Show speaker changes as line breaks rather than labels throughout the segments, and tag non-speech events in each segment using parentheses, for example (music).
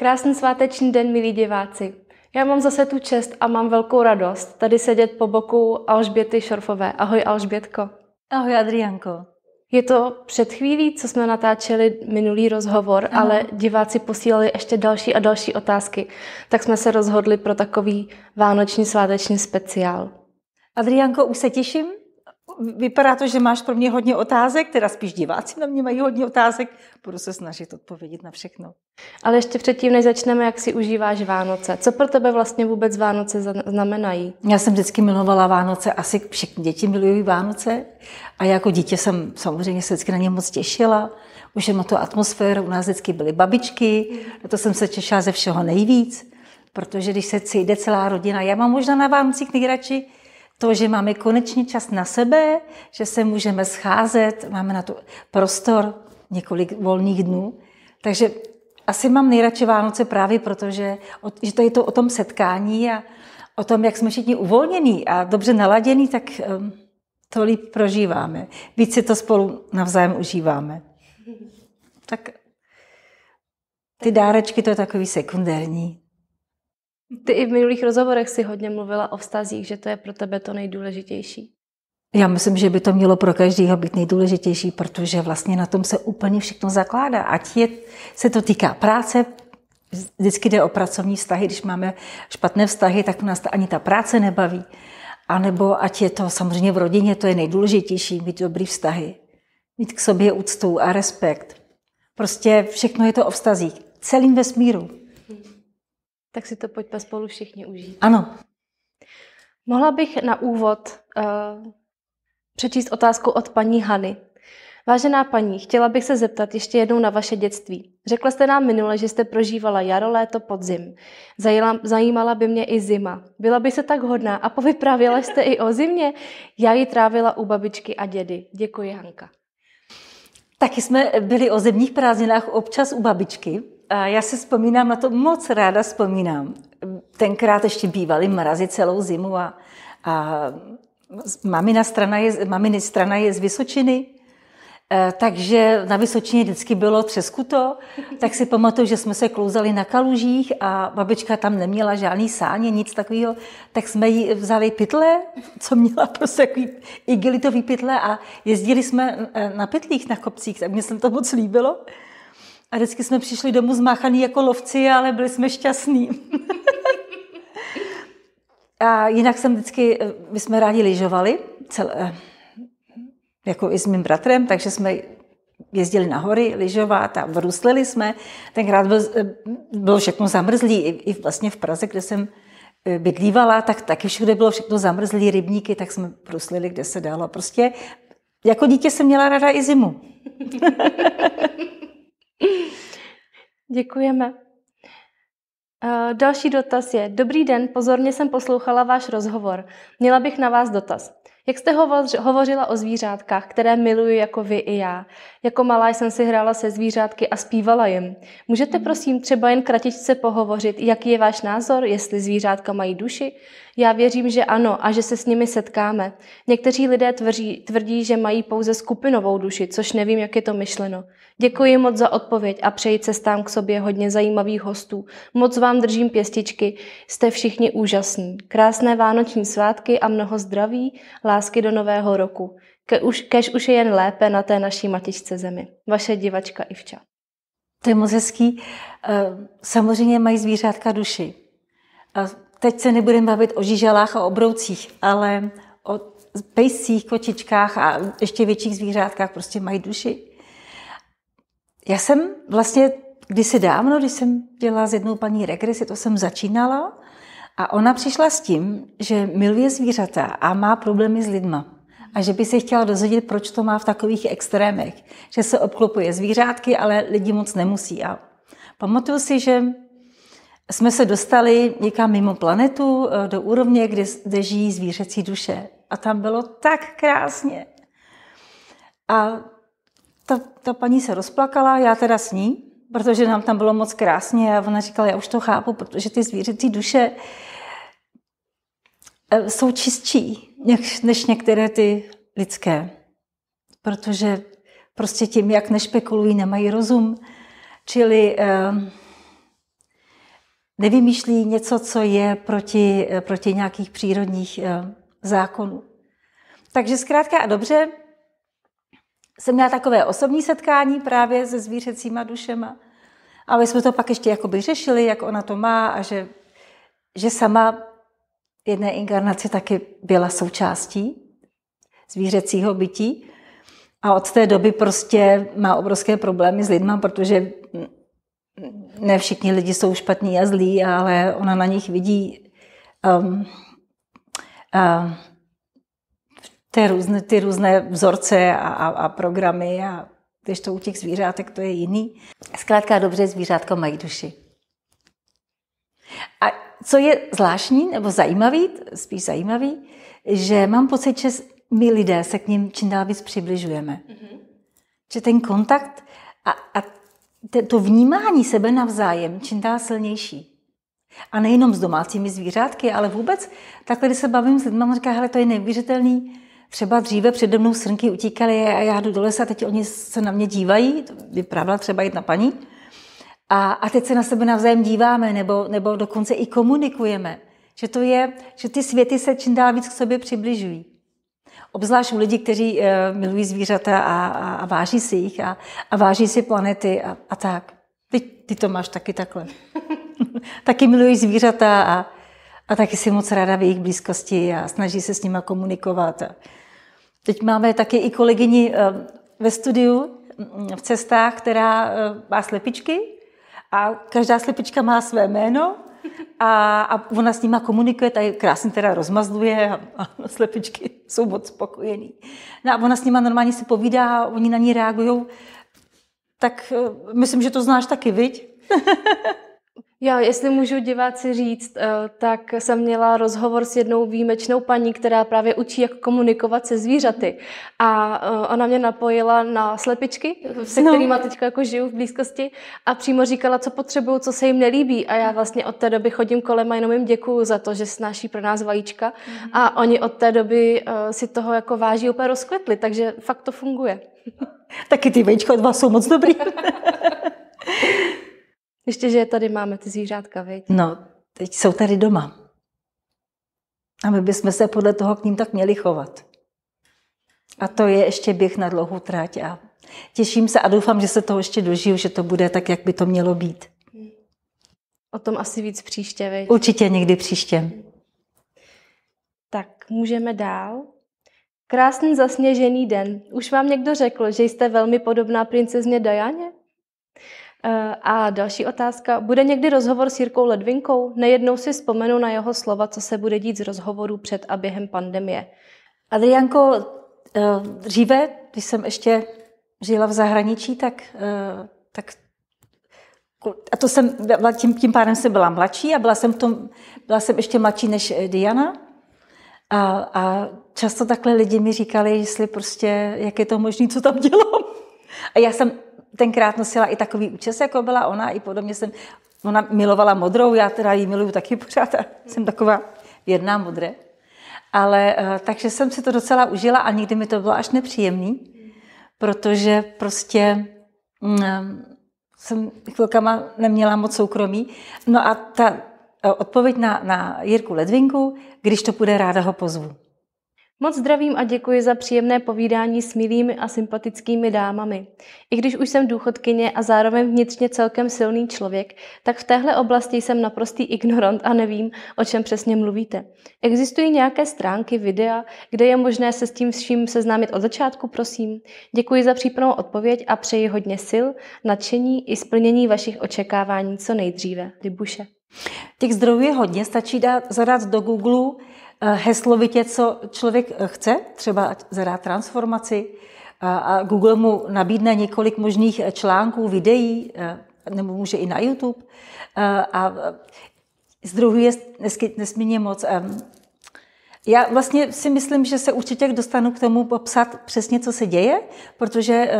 Krásný sváteční den, milí diváci. Já mám zase tu čest a mám velkou radost tady sedět po boku Alžběty Šorfové. Ahoj Alžbětko.
Ahoj Adrianko.
Je to před chvílí, co jsme natáčeli minulý rozhovor, ano. ale diváci posílali ještě další a další otázky, tak jsme se rozhodli pro takový vánoční sváteční speciál.
Adrianko, už se těším vypadá to, že máš pro mě hodně otázek, teda spíš diváci na mě mají hodně otázek. Budu se snažit odpovědět na všechno.
Ale ještě předtím, než začneme, jak si užíváš Vánoce. Co pro tebe vlastně vůbec Vánoce znamenají?
Já jsem vždycky milovala Vánoce, asi všechny děti milují Vánoce. A jako dítě jsem samozřejmě se vždycky na ně moc těšila. Už jenom tu atmosféru, u nás vždycky byly babičky, na to jsem se těšila ze všeho nejvíc, protože když se sejde celá rodina, já mám možná na Vánocích nejradši to, že máme konečně čas na sebe, že se můžeme scházet, máme na to prostor, několik volných dnů. Takže asi mám nejradši Vánoce právě proto, že, že to je to o tom setkání a o tom, jak jsme všichni uvolnění a dobře naladění, tak um, to líp prožíváme. Víc si to spolu navzájem užíváme. Tak ty dárečky, to je takový sekundární.
Ty i v minulých rozhovorech si hodně mluvila o vztazích, že to je pro tebe to nejdůležitější.
Já myslím, že by to mělo pro každého být nejdůležitější, protože vlastně na tom se úplně všechno zakládá. Ať je, se to týká práce, vždycky jde o pracovní vztahy. Když máme špatné vztahy, tak nás ani ta práce nebaví. A nebo ať je to samozřejmě v rodině, to je nejdůležitější, mít dobrý vztahy. Mít k sobě úctu a respekt. Prostě všechno je to o vztazích. Celým vesmíru.
Tak si to pojďme spolu všichni užít.
Ano.
Mohla bych na úvod uh, přečíst otázku od paní Hany. Vážená paní, chtěla bych se zeptat ještě jednou na vaše dětství. Řekla jste nám minule, že jste prožívala jaro, léto, podzim. Zajímala, zajímala by mě i zima. Byla by se tak hodná a povyprávěla jste i o zimě? Já ji trávila u babičky a dědy. Děkuji, Hanka.
Taky jsme byli o zimních prázdninách občas u babičky. Já si vzpomínám na to, moc ráda vzpomínám. Tenkrát ještě bývaly mrazy celou zimu a, a mamina strana je, maminy strana je z Vysočiny, e, takže na Vysočině vždycky bylo třeskuto, tak si pamatuju, že jsme se klouzali na kalužích a babička tam neměla žádný sáně, nic takového, tak jsme jí vzali pytle, co měla prostě takový igelitový pytle a jezdili jsme e, na pytlích na kopcích, tak mě se to moc líbilo. A vždycky jsme přišli domů zmáchaný jako lovci, ale byli jsme šťastní. a jinak jsem vždycky, my jsme rádi lyžovali, celé, jako i s mým bratrem, takže jsme jezdili na hory lyžovat a vruslili jsme. Tenkrát byl, bylo všechno zamrzlý, i, i vlastně v Praze, kde jsem eh, bydlívala, tak taky všude bylo všechno zamrzlý, rybníky, tak jsme bruslili, kde se dalo. Prostě jako dítě jsem měla ráda i zimu. (laughs) (laughs)
Děkujeme. Uh, další dotaz je, dobrý den, pozorně jsem poslouchala váš rozhovor. Měla bych na vás dotaz. Jak jste hovořila o zvířátkách, které miluji jako vy i já? Jako malá jsem si hrála se zvířátky a zpívala jim. Můžete mhm. prosím třeba jen kratičce pohovořit, jaký je váš názor, jestli zvířátka mají duši? Já věřím, že ano a že se s nimi setkáme. Někteří lidé tvrdí, tvrdí, že mají pouze skupinovou duši, což nevím, jak je to myšleno. Děkuji moc za odpověď a přeji cestám k sobě hodně zajímavých hostů. Moc vám držím pěstičky, jste všichni úžasní. Krásné vánoční svátky a mnoho zdraví, lásky do nového roku. Ke už, kež už je jen lépe na té naší matičce zemi. Vaše divačka Ivča.
To je moc hezký. Eh, samozřejmě mají zvířátka duši. A teď se nebudeme bavit o žížalách a obroucích, ale o pejscích, kočičkách a ještě větších zvířátkách prostě mají duši. Já jsem vlastně kdysi dávno, když jsem dělala s jednou paní regresi, to jsem začínala a ona přišla s tím, že miluje zvířata a má problémy s lidma. A že by se chtěla dozvědět, proč to má v takových extrémech. Že se obklopuje zvířátky, ale lidi moc nemusí. A pamatuju si, že jsme se dostali někam mimo planetu eh, do úrovně, kde, kde žijí zvířecí duše. A tam bylo tak krásně. A ta, ta paní se rozplakala, já teda s ní, protože nám tam bylo moc krásně a ona říkala, já už to chápu, protože ty zvířecí duše eh, jsou čistší než některé ty lidské. Protože prostě tím, jak nešpekulují, nemají rozum. Čili eh, nevymýšlí něco, co je proti, proti nějakých přírodních eh, zákonů. Takže zkrátka a dobře, jsem měla takové osobní setkání právě se zvířecíma dušema. A my jsme to pak ještě jakoby řešili, jak ona to má a že, že sama jedné inkarnace taky byla součástí zvířecího bytí. A od té doby prostě má obrovské problémy s lidma, protože ne všichni lidi jsou špatní a zlí, ale ona na nich vidí um, uh, ty, různé, ty různé vzorce a, a, a programy a když to u těch zvířátek to je jiný. Zkrátka dobře, zvířátka mají duši. A co je zvláštní nebo zajímavý, spíš zajímavý, že mám pocit, že my lidé se k ním čím dál víc přibližujeme. Mm-hmm. Že ten kontakt a, a to vnímání sebe navzájem čím dál silnější. A nejenom s domácími zvířátky, ale vůbec takhle, když se bavím s lidmi, říká, hele, to je neuvěřitelný. Třeba dříve přede mnou srnky utíkaly a já jdu do lesa a teď oni se na mě dívají, vypravila třeba jedna paní. A, a teď se na sebe navzájem díváme, nebo, nebo dokonce i komunikujeme. Že to je, že ty světy se čím dál víc k sobě přibližují. Obzvlášť u lidí, kteří uh, milují zvířata a, a, a váží si jich a, a váží si planety a, a tak. Ty, ty to máš taky takhle. (laughs) taky milují zvířata a, a taky si moc ráda v jejich blízkosti a snaží se s nimi komunikovat. Teď máme taky i kolegyni uh, ve studiu mm, v cestách, která uh, má slepičky a každá slepička má své jméno a, a ona s nima komunikuje, tady krásně teda rozmazluje a, a slepičky (laughs) jsou moc spokojený. No a ona s nima normálně si povídá a oni na ní reagují. Tak eh, myslím, že to znáš taky, viď? (laughs)
Já, jestli můžu diváci říct, eh, tak jsem měla rozhovor s jednou výjimečnou paní, která právě učí, jak komunikovat se zvířaty. A eh, ona mě napojila na slepičky, se no. kterými teď jako žiju v blízkosti a přímo říkala, co potřebuju, co se jim nelíbí. A já vlastně od té doby chodím kolem a jenom jim děkuju za to, že snáší pro nás vajíčka. Mm. A oni od té doby eh, si toho jako váží úplně rozkvetli, takže fakt to funguje. (laughs)
Taky ty vajíčka od vás jsou moc dobrý. (laughs)
Ještě, že tady máme ty zvířátka, viď?
No, teď jsou tady doma. A my bychom se podle toho k ním tak měli chovat. A to je ještě běh na dlouhou tráť a těším se a doufám, že se toho ještě dožiju, že to bude tak, jak by to mělo být.
O tom asi víc příště, viď?
Určitě někdy příště.
Tak, můžeme dál. Krásný zasněžený den. Už vám někdo řekl, že jste velmi podobná princezně Dajaně? Eh, a další otázka. Bude někdy rozhovor s Jirkou Ledvinkou? Nejednou si vzpomenu na jeho slova, co se bude dít z rozhovoru před a během pandemie.
Adrianko, eh, dříve, když jsem ještě žila v zahraničí, tak, eh, tak a to jsem, tím, tím pádem jsem byla mladší a byla jsem, tom, byla jsem ještě mladší než Diana. A, a často takhle lidi mi říkali, jestli prostě, jak je to možné, co tam dělám. A já jsem tenkrát nosila i takový účes, jako byla ona, i podobně jsem, ona milovala modrou, já teda ji miluju taky pořád a jsem taková věrná modré. Ale eh, takže jsem si to docela užila a nikdy mi to bylo až nepříjemný, protože prostě mm, jsem chvilkama neměla moc soukromí. No a ta eh, odpověď na, na Jirku Ledvinku, když to bude, ráda ho pozvu.
Moc zdravím a děkuji za příjemné povídání s milými a sympatickými dámami. I když už jsem důchodkyně a zároveň vnitřně celkem silný člověk, tak v téhle oblasti jsem naprostý ignorant a nevím, o čem přesně mluvíte. Existují nějaké stránky, videa, kde je možné se s tím vším seznámit od začátku, prosím? Děkuji za případnou odpověď a přeji hodně sil, nadšení i splnění vašich očekávání co nejdříve. Libuše.
Těch zdrojů je hodně, stačí dát, zadat do Google heslovitě, co člověk eh, chce, třeba zadá transformaci a Google mu nabídne několik možných eh, článků, videí, nebo může i na YouTube. A zdrojů je nesmírně moc. Já vlastně si myslím, že se určitě dostanu k tomu popsat přesně, co se děje, protože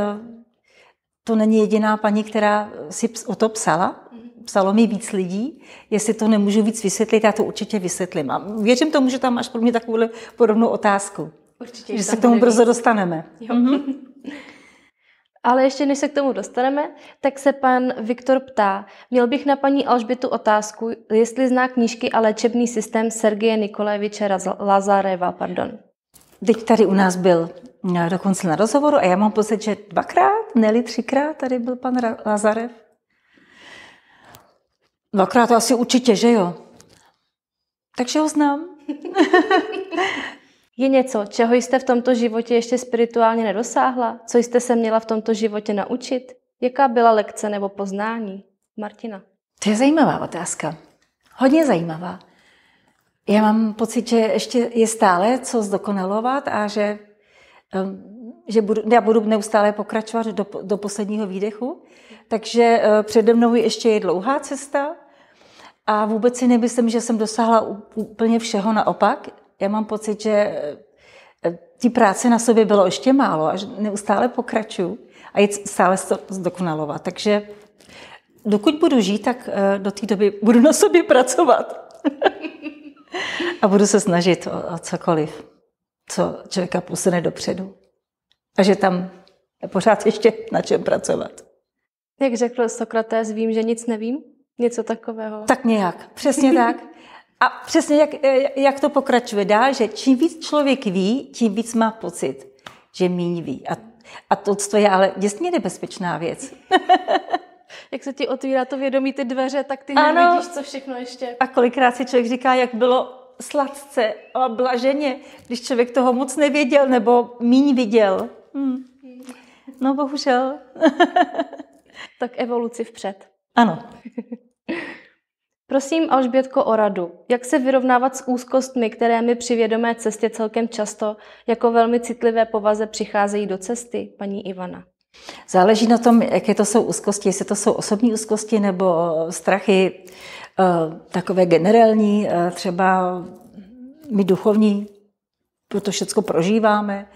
to není jediná paní, která si o to psala psalo mi víc lidí, jestli to nemůžu víc vysvětlit, já to určitě vysvětlím. A věřím tomu, že tam máš pro mě takovou podobnou otázku. Určitě. Že se k tomu brzo dostaneme. Jo. Mm-hmm. (laughs)
Ale ještě než se k tomu dostaneme, tak se pan Viktor ptá, měl bych na paní Alžbětu otázku, jestli zná knížky a léčebný systém Sergeje Nikolajeviče Lazareva. Pardon.
Teď tady u nás byl eh, dokonce na rozhovoru a já mám pocit, že dvakrát, neli třikrát tady byl pan Lazarev. Dvakrát to asi určitě, že jo? Takže ho znám. (laughs)
Je něco, čeho jste v tomto životě ještě spirituálně nedosáhla? Co jste se měla v tomto životě naučit? Jaká byla lekce nebo poznání? Martina.
To je zajímavá otázka. Hodně zajímavá. Já mám pocit, že ještě je stále co zdokonalovat a že, že budu, já budu neustále pokračovat do, do posledního výdechu. Takže eh, přede mnou ještě je dlouhá cesta a vůbec si nemyslím, že jsem dosáhla úplně všeho naopak. Já mám pocit, že eh, ty práce na sobě bylo ještě málo a neustále pokračuju a je stále zdokonalovat. Takže dokud budu žít, tak eh, do té doby budu na sobě pracovat. (laughs) a budu se snažit o, o cokoliv, co člověka posune dopředu. A že tam je pořád ještě na čem pracovat.
Jak řekl Sokrates, vím, že nic nevím? Něco takového.
Tak nějak, přesně (laughs) tak. A přesně jak, jak to pokračuje dál, že čím víc člověk ví, tím víc má pocit, že míň ví. A, a to je ale děsně nebezpečná věc. (laughs)
jak se ti otvírá to vědomí ty dveře, tak ty ano. nevidíš, co všechno ještě.
A kolikrát si člověk říká, jak bylo sladce a blaženě, když člověk toho moc nevěděl nebo míň viděl. Hmm. No bohužel. (laughs)
tak evoluci vpřed.
Ano. (laughs)
Prosím Alžbětko o radu. Jak se vyrovnávat s úzkostmi, které mi při vědomé cestě celkem často jako velmi citlivé povaze přicházejí do cesty, paní Ivana?
Záleží na tom, jaké to jsou úzkosti, jestli to jsou osobní úzkosti nebo strachy eh, takové generální, eh, třeba my duchovní, proto všechno prožíváme,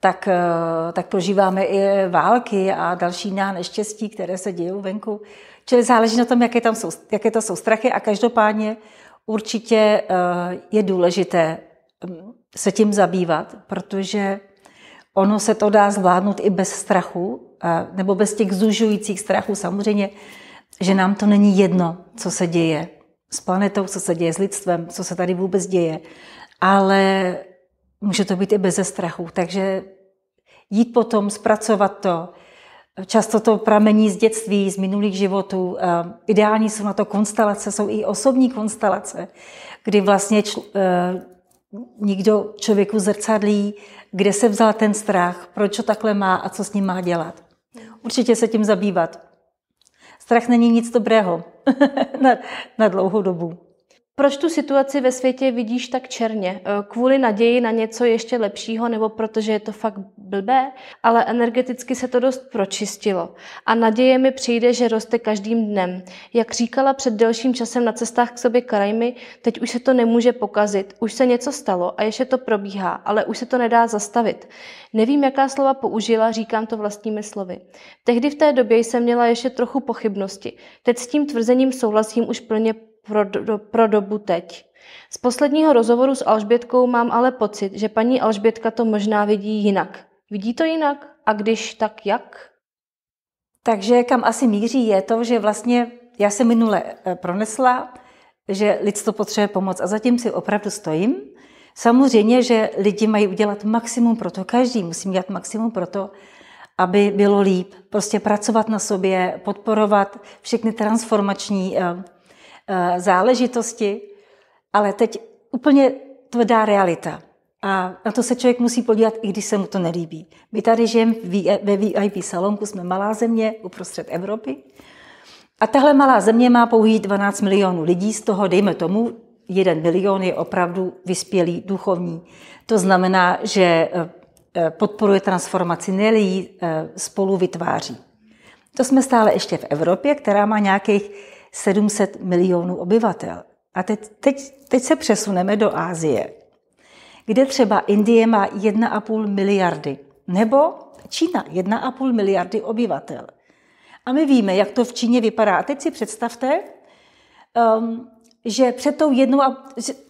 tak, eh, tak prožíváme i války a další neštěstí, které se dějí venku. Čili záleží na tom, jaké, tam jsou, jaké to jsou strachy a každopádně určitě eh, je důležité hm, se tím zabývat, protože ono se to dá zvládnout i bez strachu, nebo bez těch zužujících strachů. Samozřejmě, že nám to není jedno, co se děje s planetou, co se děje s lidstvem, co se tady vůbec děje, ale může to být i bez strachu. Takže jít potom, zpracovat to, Často to pramení z dětství, z minulých životů. Ideální jsou na to konstelace, jsou i osobní konstelace, kdy vlastně čl, eh, nikdo člověku zrcadlí, kde se vzal ten strach, proč to takhle má a co s ním má dělat. Určitě se tím zabývat. Strach není nic dobrého (laughs) na, na dlouhou dobu.
Proč tu situaci ve světě vidíš tak černě? Eh, kvůli naději na něco ještě lepšího, nebo protože je to fakt blbé? Ale energeticky se to dost pročistilo. A naděje mi přijde, že roste každým dnem. Jak říkala před delším časem na cestách k sobě Karajmy, teď už se to nemůže pokazit. Už se něco stalo a ještě to probíhá, ale už se to nedá zastavit. Nevím, jaká slova použila, říkám to vlastními slovy. Tehdy v té době jsem měla ještě trochu pochybnosti. Teď s tím tvrzením souhlasím už plně pro, do, pro dobu teď. Z posledního rozhovoru s Alžbětkou mám ale pocit, že paní Alžbětka to možná vidí jinak. Vidí to jinak? A když tak jak?
Takže kam asi míří je to, že vlastně já jsem minule eh, pronesla, že lidstvo potřebuje pomoc a zatím si opravdu stojím. Samozřejmě, že lidi mají udělat maximum pro to, každý musí dělat maximum pro to, aby bylo líp. Prostě pracovat na sobě, podporovat všechny transformační Eh, záležitosti, ale teď úplně tvrdá realita. A na to se člověk musí podívat, i když se mu to nelíbí. My tady žijeme ve VIP salonku, jsme malá země uprostřed Evropy. A tahle malá země má pouhých 12 milionů lidí, z toho, dejme tomu, jeden milion je opravdu vyspělý, duchovní. To znamená, že eh, eh, podporuje transformaci, nelí spolu vytváří. To jsme stále ještě v Evropě, která má nějakých 700 milionů obyvatel. A teď, teď, teď se přesuneme do Ázie, kde třeba Indie má 1,5 miliardy, nebo Čína 1,5 miliardy obyvatel. A my víme, jak to v Číně vypadá. A teď si představte, um, že před tou jednou,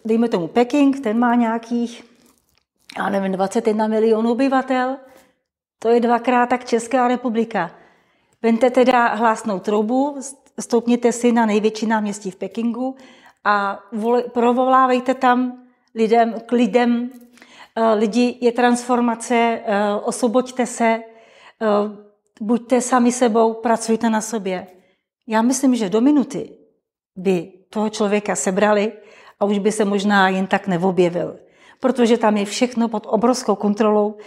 dejme tomu Peking, ten má nějakých, já nevím, 21 milionů obyvatel, To je dvakrát tak Česká republika. Vente teda hlásnou troubu, stoupněte si na největší náměstí v Pekingu a provolávejte tam lidem, k lidem, eh, lidi je transformace, eh, osvoboďte se, eh, buďte sami sebou, pracujte na sobě. Já myslím, že do minuty by toho člověka sebrali a už by se možná jen tak neobjevil. Protože tam je všechno pod obrovskou kontrolou.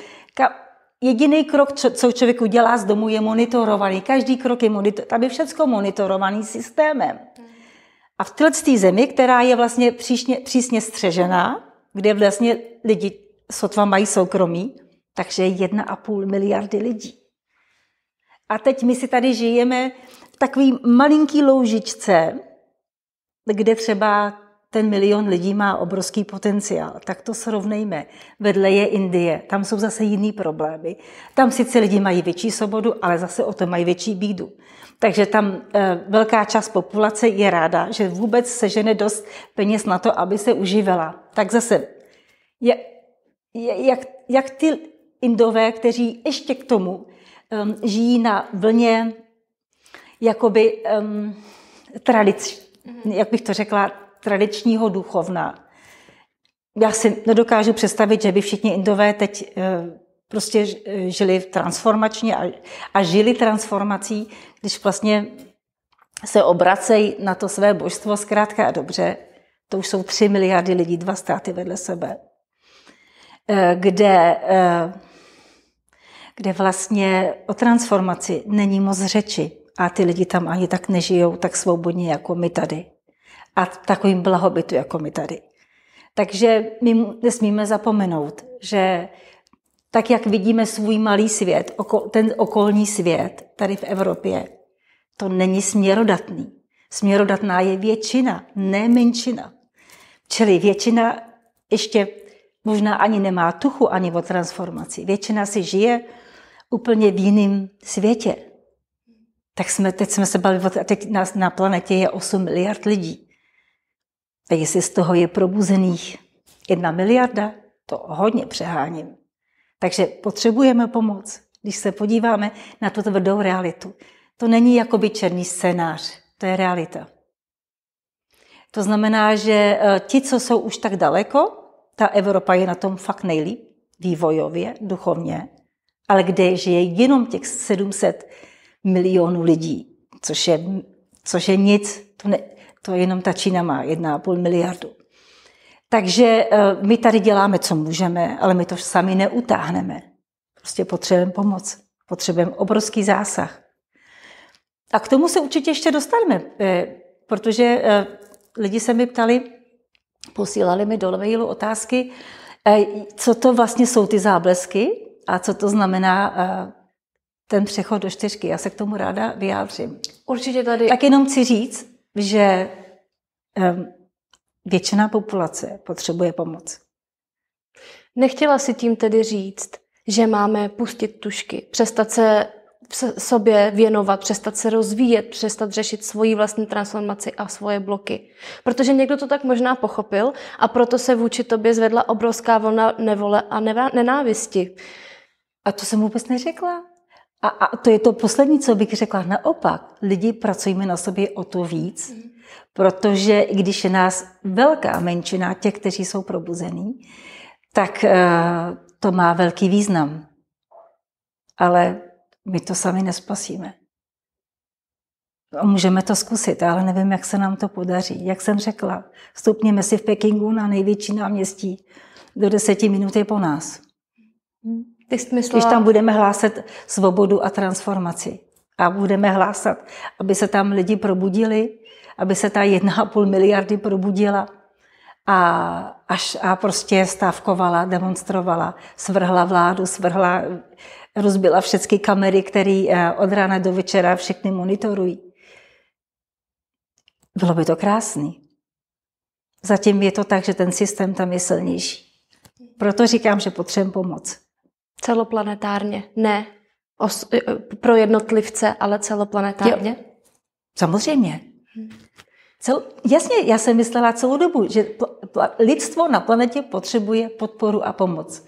Jediný krok, co člověk udělá z domu, je monitorovaný. Každý krok je monitor, tam je všechno monitorovaný systémem. A v této zemi, která je vlastně přísně, přísně střežená, kde vlastně lidi sotva mají soukromí, takže jedna a půl miliardy lidí. A teď my si tady žijeme v takový malinký loužičce, kde třeba ten milion lidí má obrovský potenciál. Tak to srovnejme. Vedle je Indie, tam jsou zase jiný problémy. Tam sice lidi mají větší svobodu, ale zase o to mají větší bídu. Takže tam e, velká část populace je ráda, že vůbec sežene dost peněz na to, aby se uživila. Tak zase, je, je, jak, jak ty Indové, kteří ještě k tomu um, žijí na vlně jakoby um, tradic, jak bych to řekla, tradičního duchovna. Já si nedokážu představit, že by všichni Indové teď eh, prostě žili transformačně a, a žili transformací, když vlastně se obracejí na to své božstvo zkrátka a dobře. To už jsou tři miliardy lidí, dva státy vedle sebe, eh, kde, eh, kde vlastně o transformaci není moc řeči a ty lidi tam ani tak nežijou tak svobodně jako my tady a takovým blahobytu, jako my tady. Takže my nesmíme zapomenout, že tak, jak vidíme svůj malý svět, ten okolní svět tady v Evropě, to není směrodatný. Směrodatná je většina, ne menšina. Čili většina ještě možná ani nemá tuchu ani o transformaci. Většina si žije úplně v jiném světě. Tak jsme, teď jsme se bavili, teď nás na planetě je 8 miliard lidí. Jestli z toho je probuzených jedna miliarda, to hodně přeháním. Takže potřebujeme pomoc. Když se podíváme na tu tvrdou realitu, to není jakoby černý scénář, to je realita. To znamená, že e, ti, co jsou už tak daleko, ta Evropa je na tom fakt nejlíp, vývojově, duchovně, ale kde žije jenom těch 700 milionů lidí, což je, což je nic, to, ne, to jenom ta Čína má 1,5 miliardu. Takže eh, my tady děláme, co můžeme, ale my to sami neutáhneme. Prostě potřebujeme pomoc. Potřebujeme obrovský zásah. A k tomu se určitě ještě dostaneme, eh, protože eh, lidi se mi ptali, posílali mi do mailu otázky, co to vlastně jsou ty záblesky a co to znamená ten přechod do čtyřky. Já se k tomu ráda vyjádřím.
Určitě tady.
Tak jenom chci říct, že většina populace potřebuje pomoc.
Nechtěla si tím tedy říct, že máme pustit tušky, přestat se sobě věnovat, přestat se rozvíjet, přestat řešit svoji vlastní transformaci a svoje bloky. Protože někdo to tak možná pochopil a proto se vůči tobě zvedla obrovská vlna nevole a nenávisti.
A to jsem vůbec neřekla. A, a to je to poslední, co bych řekla. Naopak, lidi pracujeme na sobě o to víc, protože i když je nás velká menšina těch, kteří jsou probuzení, tak uh, to má velký význam. Ale my to sami nespasíme. Můžeme to zkusit, ale nevím, jak se nám to podaří. Jak jsem řekla, stupněme si v Pekingu na největší náměstí. Do deseti minut je po nás. Ty jsi myslela... Když tam budeme hlásat svobodu a transformaci a budeme hlásat, aby se tam lidi probudili, aby se ta jedna a půl miliardy probudila a, až, a prostě stávkovala, demonstrovala, svrhla vládu, svrhla, rozbila všechny kamery, které eh, od rána do večera všechny monitorují. Bylo by to krásný. Zatím je to tak, že ten systém tam je silnější. Proto říkám, že potřebujeme pomoc.
Celoplanetárně, ne os, eh, pro jednotlivce, ale celoplanetárně? Jo.
Samozřejmě. Cel, jasně, já jsem myslela celou dobu, že lidstvo na planetě potřebuje podporu a pomoc.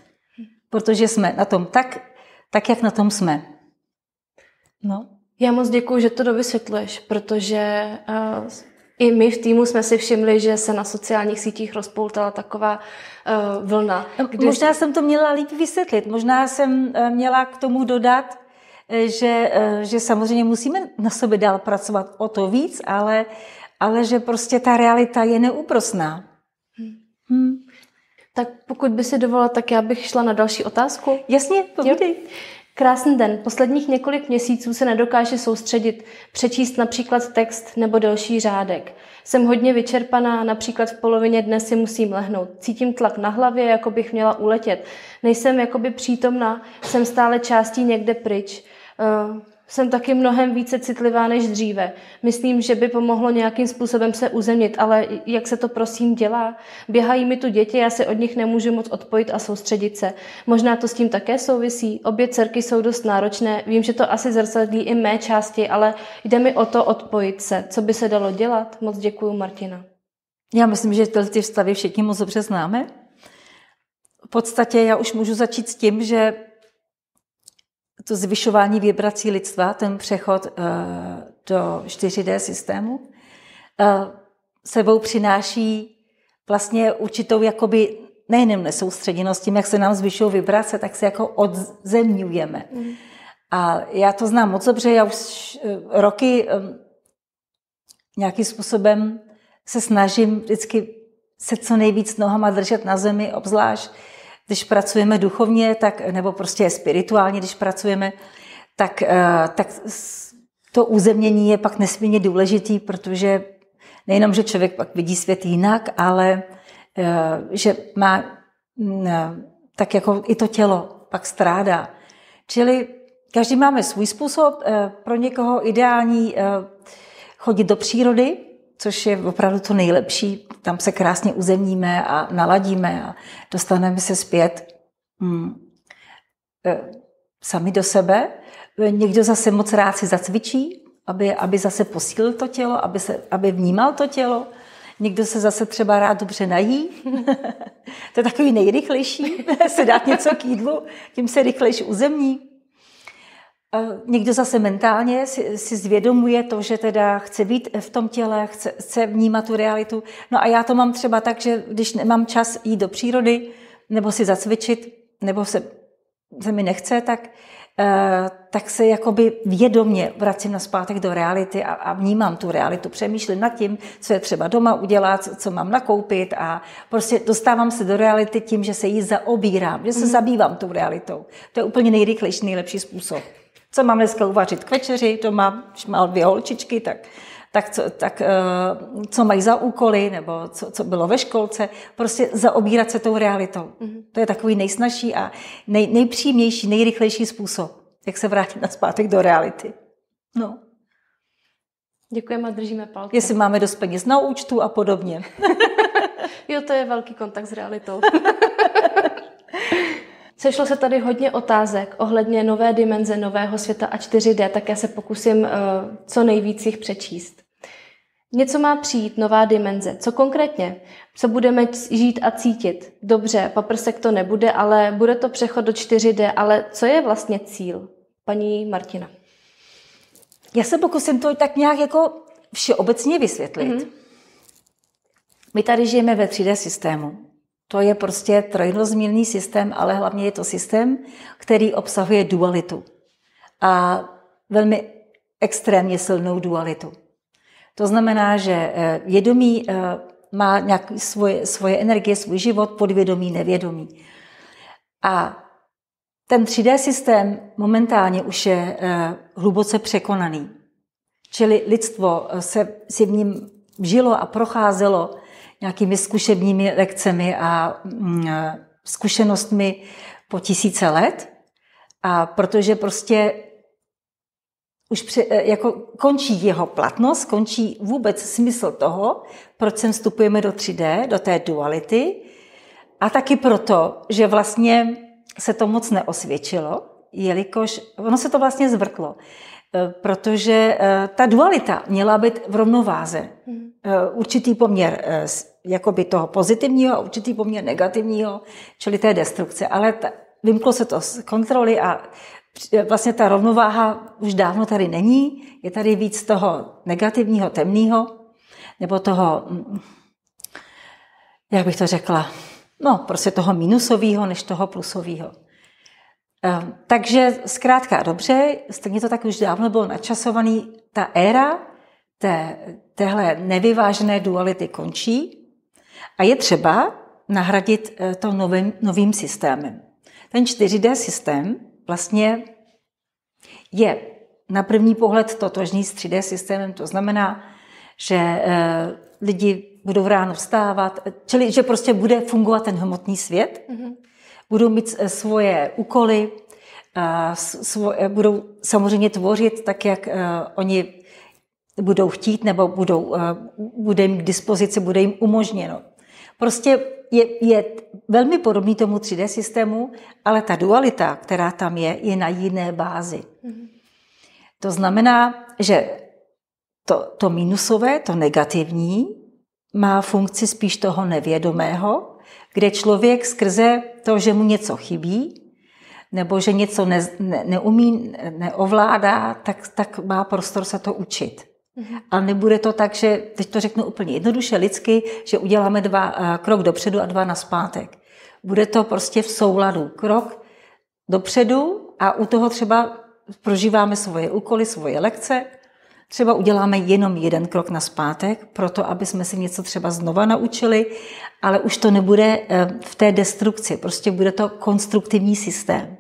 Protože jsme na tom tak, tak, jak na tom jsme. No.
Já moc děkuji, že to dovysvětluješ, protože uh, i my v týmu jsme si všimli, že se na sociálních sítích rozpoutala taková uh, vlna.
Kdy... Možná jsem to měla líp vysvětlit, možná jsem uh, měla k tomu dodat, že, že samozřejmě musíme na sobě dál pracovat o to víc, ale, ale že prostě ta realita je neúprosná. Hmm.
Hmm. Tak pokud by si dovolila, tak já bych šla na další otázku.
Jasně, povídej.
Krásný den. Posledních několik měsíců se nedokáže soustředit, přečíst například text nebo delší řádek. Jsem hodně vyčerpaná, například v polovině dne si musím lehnout. Cítím tlak na hlavě, jako bych měla uletět. Nejsem jakoby přítomná, jsem stále částí někde pryč. Jsem taky mnohem více citlivá než dříve. Myslím, že by pomohlo nějakým způsobem se uzemnit, ale jak se to prosím dělá? Běhají mi tu děti, já se od nich nemůžu moc odpojit a soustředit se. Možná to s tím také souvisí. Obě dcerky jsou dost náročné, vím, že to asi zrcadlí i mé části, ale jde mi o to odpojit se. Co by se dalo dělat? Moc děkuji, Martina.
Já myslím, že ty vstavy všichni moc dobře známe. V podstatě já už můžu začít s tím, že to zvyšování vibrací lidstva, ten přechod uh, do 4D systému, uh, sebou přináší vlastně určitou jakoby nejenom nesoustředěnost tím, jak se nám zvyšují vibrace, tak se jako odzemňujeme. Mm. A já to znám moc dobře, já už uh, roky nějakým způsobem se snažím vždycky se co nejvíc nohama držet na zemi, obzvlášť když pracujeme duchovně, tak, nebo prostě spirituálně, když pracujeme, tak, eh, tak to uzemnění je pak nesmírně důležitý, protože nejenom, že člověk pak vidí svět jinak, ale eh, že má mm, eh, tak jako i to tělo pak strádá. Čili každý máme svůj způsob, pro někoho ideální chodit do přírody, což je opravdu to nejlepší. Tam se krásně uzemníme a naladíme a dostaneme se zpět hmm, sami do sebe. Někdo zase moc rád si zacvičí, aby, aby zase posílil to tělo, aby, se, aby vnímal to tělo. Někdo se zase třeba rád dobře nají. (laughs) to je takový nejrychlejší, (laughs) se dát něco k jídlu, tím se rychlejší uzemní. Někdo zase mentálně si, si zvědomuje to, že teda chce být v tom těle, chce, chce vnímat tu realitu. No a já to mám třeba tak, že když nemám čas jít do přírody, nebo si zacvičit, nebo se, se mi nechce, tak, uh, tak se jakoby vědomně vracím na zpátek do reality a, a vnímám tu realitu, přemýšlím nad tím, co je třeba doma udělat, co, co mám nakoupit a prostě dostávám se do reality tím, že se jí zaobírám, že se mm. zabývám tou realitou. To je úplně nejrychlejší, nejlepší způsob co mám dneska uvařit k večeři, doma, když mám dvě holčičky, tak, tak, co, tak eh, co mají za úkoly, nebo co, co bylo ve školce, prostě zaobírat se tou realitou. Mm-hmm. To je takový nejsnažší a nej, nejpřímější, nejrychlejší způsob, jak se vrátit na zpátek do reality. No.
Děkujeme a držíme palce.
Jestli máme dost peněz na účtu a podobně. (laughs)
jo, to je velký kontakt s realitou. (laughs) Sešlo se tady hodně otázek ohledně nové dimenze, nového světa a 4D, tak já se pokusím uh, co nejvíc jich přečíst. Něco má přijít, nová dimenze. Co konkrétně? Co budeme žít a cítit? Dobře, paprsek to nebude, ale bude to přechod do 4D, ale co je vlastně cíl? Paní Martina.
Já se pokusím to tak nějak jako všeobecně vysvětlit. Mm-hmm. My tady žijeme ve 3D systému. To je prostě trojrozměrný systém, ale hlavně je to systém, který obsahuje dualitu. A velmi extrémně silnou dualitu. To znamená, že eh, vědomí eh, má nějaké svoje, svoje energie, svůj život, podvědomí, nevědomí. A ten 3D systém momentálně už je eh, hluboce překonaný. Čili lidstvo se si v ním žilo a procházelo nějakými zkušebními lekcemi a mm, zkušenostmi po tisíce let. A protože prostě už při, e, jako končí jeho platnost, končí vůbec smysl toho, proč sem vstupujeme do 3D, do té duality. A taky proto, že vlastně se to moc neosvědčilo, jelikož ono se to vlastně zvrtlo. E, protože e, ta dualita měla být v rovnováze. Hmm. Určitý poměr jakoby toho pozitivního a určitý poměr negativního, čili té destrukce. Ale ta, vymklo se to z kontroly a vlastně ta rovnováha už dávno tady není, je tady víc toho negativního, temného, nebo toho, mm, jak bych to řekla, no prostě toho minusového, než toho plusového. Ehm, takže zkrátka dobře, stejně to tak už dávno bylo načasovaný, ta éra té, téhle nevyvážené duality končí a je třeba nahradit eh, to novým, novým systémem. Ten 4D systém vlastně je na první pohled totožný s 3D systémem, to znamená, že eh, lidi budou ráno vstávat, čili že prostě bude fungovat ten hmotný svět, mm-hmm. Budou mít eh, svoje úkoly, svoje, budou samozřejmě tvořit tak, jak oni budou chtít nebo budou, bude jim k dispozici, bude jim umožněno. Prostě je, je velmi podobný tomu 3D systému, ale ta dualita, která tam je, je na jiné bázi. Mm-hmm. To znamená, že to, to minusové, to negativní, má funkci spíš toho nevědomého, kde člověk skrze to, že mu něco chybí, nebo že něco ne, ne, neumí, neovládá, tak, tak má prostor se to učit. Mm-hmm. A nebude to tak, že, teď to řeknu úplně jednoduše lidsky, že uděláme dva uh, krok dopředu a dva naspátek. Bude to prostě v souladu. Krok dopředu a u toho třeba prožíváme svoje úkoly, svoje lekce, Třeba uděláme jenom jeden krok na zpátek, proto aby jsme si něco třeba znova naučili, ale už to nebude eh, v té destrukci, prostě bude to konstruktivní systém.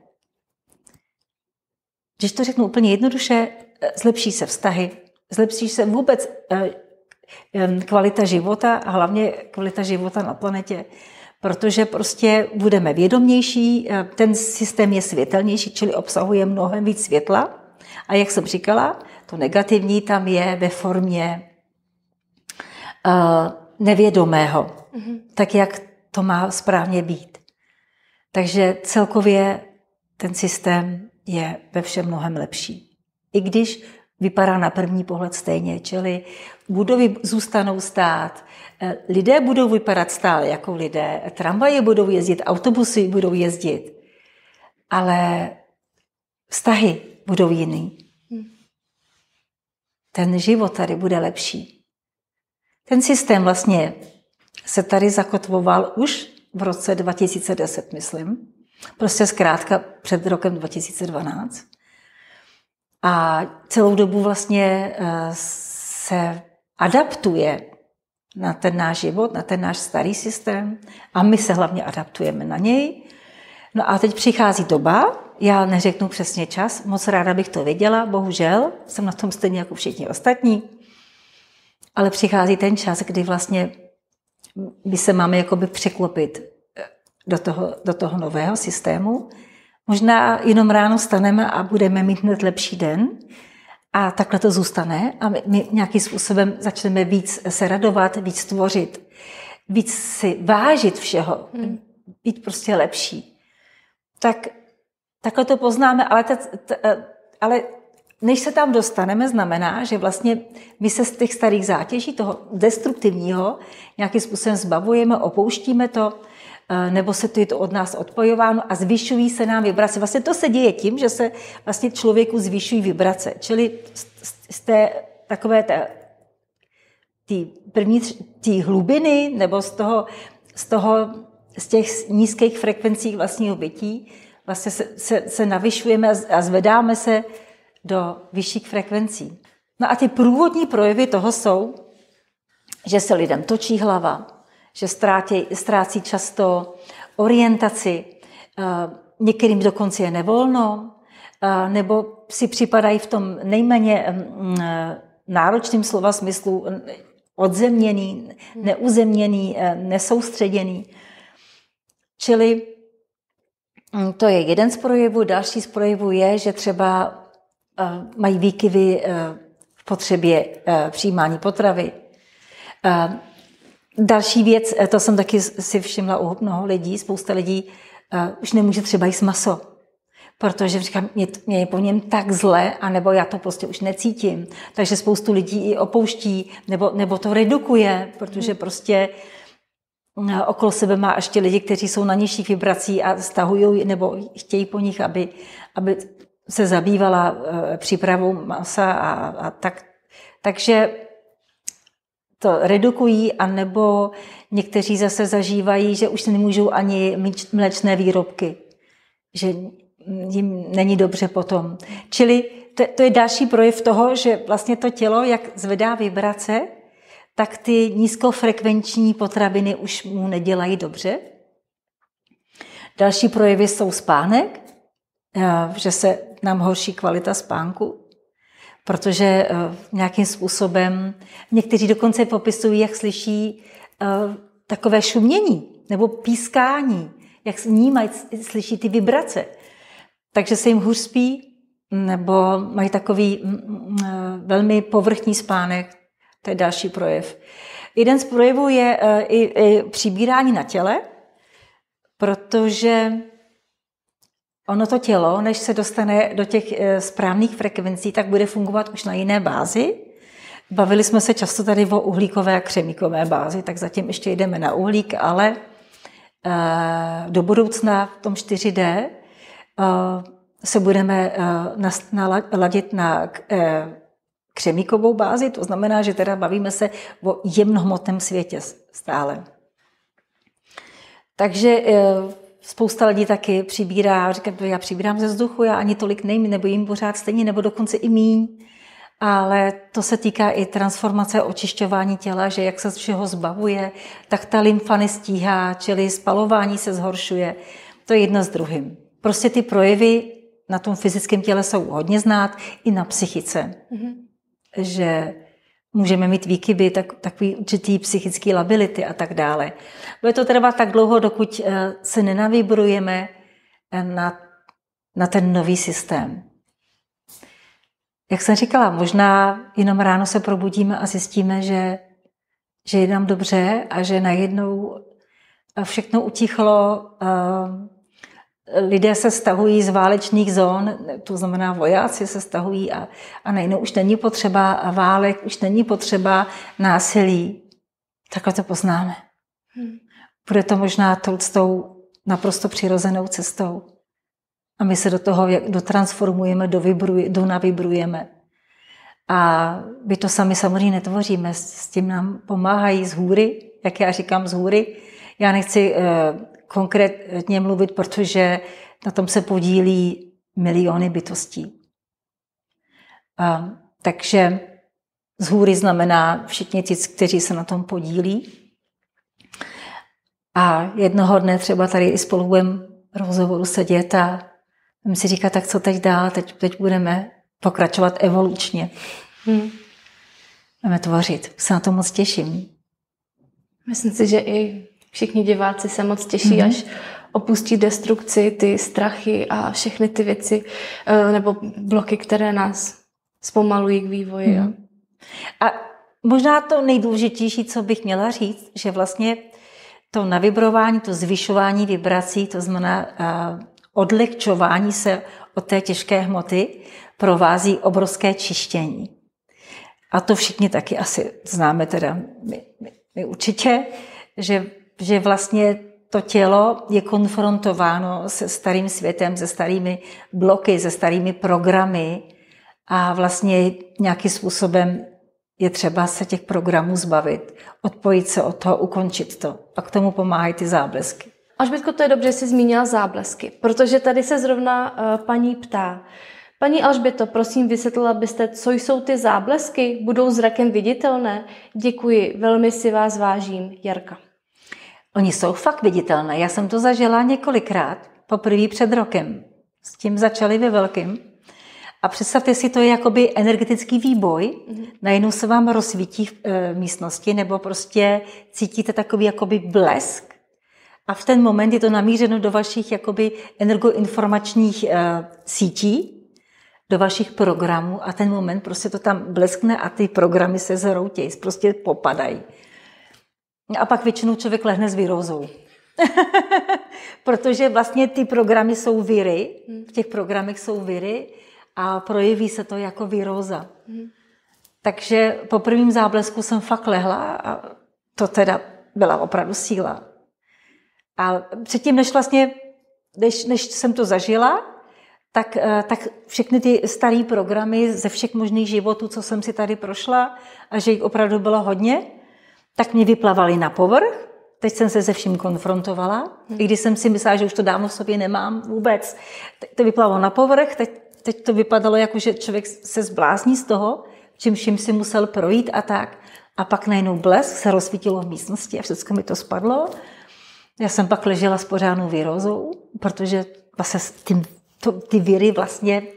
Když to řeknu úplně jednoduše, eh, zlepší se vztahy, zlepší se vůbec eh, kvalita života a hlavně kvalita života na planetě, protože prostě budeme vědomější, ten systém je světelnější, čili obsahuje mnohem víc světla. A jak jsem říkala, to negativní tam je ve formě uh, nevědomého, mm-hmm. tak jak to má správně být. Takže celkově ten systém je ve všem mnohem lepší. I když vypadá na první pohled stejně, čili budovy zůstanou stát, eh, lidé budou vypadat stále jako lidé, tramvaje budou jezdit, autobusy budou jezdit, ale vztahy budou jiný. Ten život tady bude lepší. Ten systém vlastně se tady zakotvoval už v roce 2010, myslím. Prostě zkrátka před rokem 2012. A celou dobu vlastně eh, se adaptuje na ten náš život, na ten náš starý systém a my se hlavně adaptujeme na něj. No a teď přichází doba, já neřeknu přesně čas, moc ráda bych to věděla, bohužel, jsem na tom stejně jako všichni ostatní, ale přichází ten čas, kdy vlastně my se máme jakoby překlopit eh, do toho, do toho nového systému Možná jenom ráno staneme a budeme mít hned lepší den a takhle to zůstane a my, my nějakým způsobem začneme víc se radovat, víc tvořit, víc si vážit všeho, hmm. být prostě lepší. Tak takhle to poznáme, ale, te, te, ale než se tam dostaneme, znamená, že vlastně my se z těch starých zátěží, toho destruktivního, nějakým způsobem zbavujeme, opouštíme to, Eh, nebo se to je to od nás odpojováno a zvyšují se nám vibrace. Vlastně to se děje tím, že se vlastně člověku zvyšují vibrace. Čili z té takové té, tý první tý hlubiny nebo z toho, z toho, z těch nízkých frekvencí vlastního bytí vlastně se, se, se navyšujeme a zvedáme se do vyšších frekvencí. No a ty průvodní projevy toho jsou, že se lidem točí hlava, že ztrátí, ztrácí často orientaci, eh, některým dokonce je nevolno, eh, nebo si připadají v tom nejméně mm, eh, náročným slova smyslu odzemněný, neuzemněný, nesoustředěný. Čili mm, to je jeden z projevů. Další z projevů je, že třeba mají výkyvy v potřebě přijímání potravy, Další věc, eh, to jsem taky si všimla u mnoho lidí, spousta lidí už nemůže třeba jíst maso, protože říkám, mě, mě je po něm tak zle, anebo já to prostě už necítím. Takže spoustu lidí i opouští, nebo, nebo to redukuje, protože hmm. prostě uh, okolo sebe má ještě lidi, kteří jsou na nižších vibrací a stahují nebo chtějí po nich, aby, aby se zabývala přípravou masa a, a tak. Takže to redukují, anebo někteří zase zažívají, že už nemůžou ani mít mléčné výrobky, že jim není dobře potom. Čili to, to je další projev toho, že vlastně to tělo, jak zvedá vibrace, tak ty nízkofrekvenční potraviny už mu nedělají dobře. Další projevy jsou spánek, eh, že se nám horší kvalita spánku, protože eh, nějakým způsobem, někteří dokonce popisují, jak slyší eh, takové šumění nebo pískání, jak vnímají, slyší ty vibrace. Takže se jim hůř spí, nebo mají takový mm, mm, velmi povrchní spánek, to je další projev. Jeden z projevů je i, i přibírání na těle, protože Ono to tělo, než se dostane do těch eh, správných frekvencí, tak bude fungovat už na jiné bázi. Bavili jsme se často tady o uhlíkové a křemíkové bázi, tak zatím ještě jdeme na uhlík, ale eh, do budoucna v tom 4D eh, se budeme naladit na křemíkovou bázi, to znamená, že teda bavíme se o jemnohmotném světě stále. Takže Spousta lidí taky přibírá, říká, já přibírám ze vzduchu, já ani tolik nejím, nebo jim pořád stejně, nebo dokonce i míň. Ale to se týká i transformace očišťování těla, že jak se z všeho zbavuje, tak ta lymfa nestíhá, čili spalování se zhoršuje. To je jedno s druhým. Prostě ty projevy na tom fyzickém těle jsou hodně znát, i na psychice. Mm-hmm. Že můžeme mít výkyby, tak, takový určitý psychický lability a tak dále. Bude to trvat tak dlouho, dokud eh, se nenavibrujeme eh, na, na ten nový systém. Jak jsem říkala, možná jenom ráno se probudíme a zjistíme, že, že je nám dobře a že najednou všechno utichlo, lidé se stahují z válečných zón, to znamená vojáci se stahují a, a najednou už není potřeba válek, už není potřeba násilí. Takhle to poznáme. Hmm. Bude to možná tou naprosto přirozenou cestou. A my se do toho dotransformujeme, dovibruj, donavibrujeme. A my to sami samozřejmě netvoříme, s tím nám pomáhají z hůry, jak já říkám z hůry. Já nechci eh, konkrétně mluvit, protože na tom se podílí miliony bytostí. A, takže z hůry znamená všichni ti, kteří se na tom podílí. A jednoho dne třeba tady i spolu budeme rozhovoru sedět a budeme si říkat, tak co teď dál, teď, teď budeme pokračovat evolučně. Hmm. Budeme tvořit. Se na to moc těším.
Myslím si, že i všichni diváci se moc těší, mm-hmm. až opustí destrukci, ty strachy a všechny ty věci eh, nebo bloky, které nás zpomalují k vývoji. Mm-hmm.
A možná to nejdůležitější, co bych měla říct, že vlastně to navibrování, to zvyšování vibrací, to znamená uh, odlehčování se od té těžké hmoty, provází obrovské čištění. A to všichni taky asi známe, teda my, my, my určitě, že že vlastně to tělo je konfrontováno se starým světem, se starými bloky, se starými programy a vlastně nějakým způsobem je třeba se těch programů zbavit, odpojit se od toho, ukončit to. A k tomu pomáhají ty záblesky.
Alžbětko, to je dobře, že jsi zmínila záblesky, protože tady se zrovna uh, paní ptá. Paní Alžběto, prosím, vysvětlila byste, co jsou ty záblesky? Budou zrakem viditelné? Děkuji, velmi si vás vážím. Jarka.
Oni jsou fakt viditelné. Já jsem to zažila několikrát, poprvé před rokem. S tím začali ve velkým. A představte si, to je jakoby energetický výboj. Mm-hmm. Najednou se vám rozsvítí v e, místnosti, nebo prostě cítíte takový jakoby blesk. A v ten moment je to namířeno do vašich jakoby energoinformačních e, sítí, do vašich programů a ten moment prostě to tam bleskne a ty programy se zhroutějí, prostě popadají. A pak většinou člověk lehne s výrozou. (laughs) Protože vlastně ty programy jsou viry, v těch programech jsou viry a projeví se to jako výroza. Takže po prvním záblesku jsem fakt lehla a to teda byla opravdu síla. A předtím, než vlastně, než, než jsem to zažila, tak, eh, tak všechny ty staré programy ze všech možných životů, co jsem si tady prošla, a že jich opravdu bylo hodně, tak mě vyplavaly na povrch. Teď jsem se se vším konfrontovala, hmm. i když jsem si myslela, že už to dávno v sobě nemám vůbec. Teď to vyplavalo na povrch, teď, teď to vypadalo jako, že člověk se zblázní z toho, čím vším si musel projít a tak. A pak najednou blesk se rozsvítilo v místnosti a všechno mi to spadlo. Já jsem pak ležela s pořádnou výrozou, protože vlastně tím, to, ty víry vlastně uh,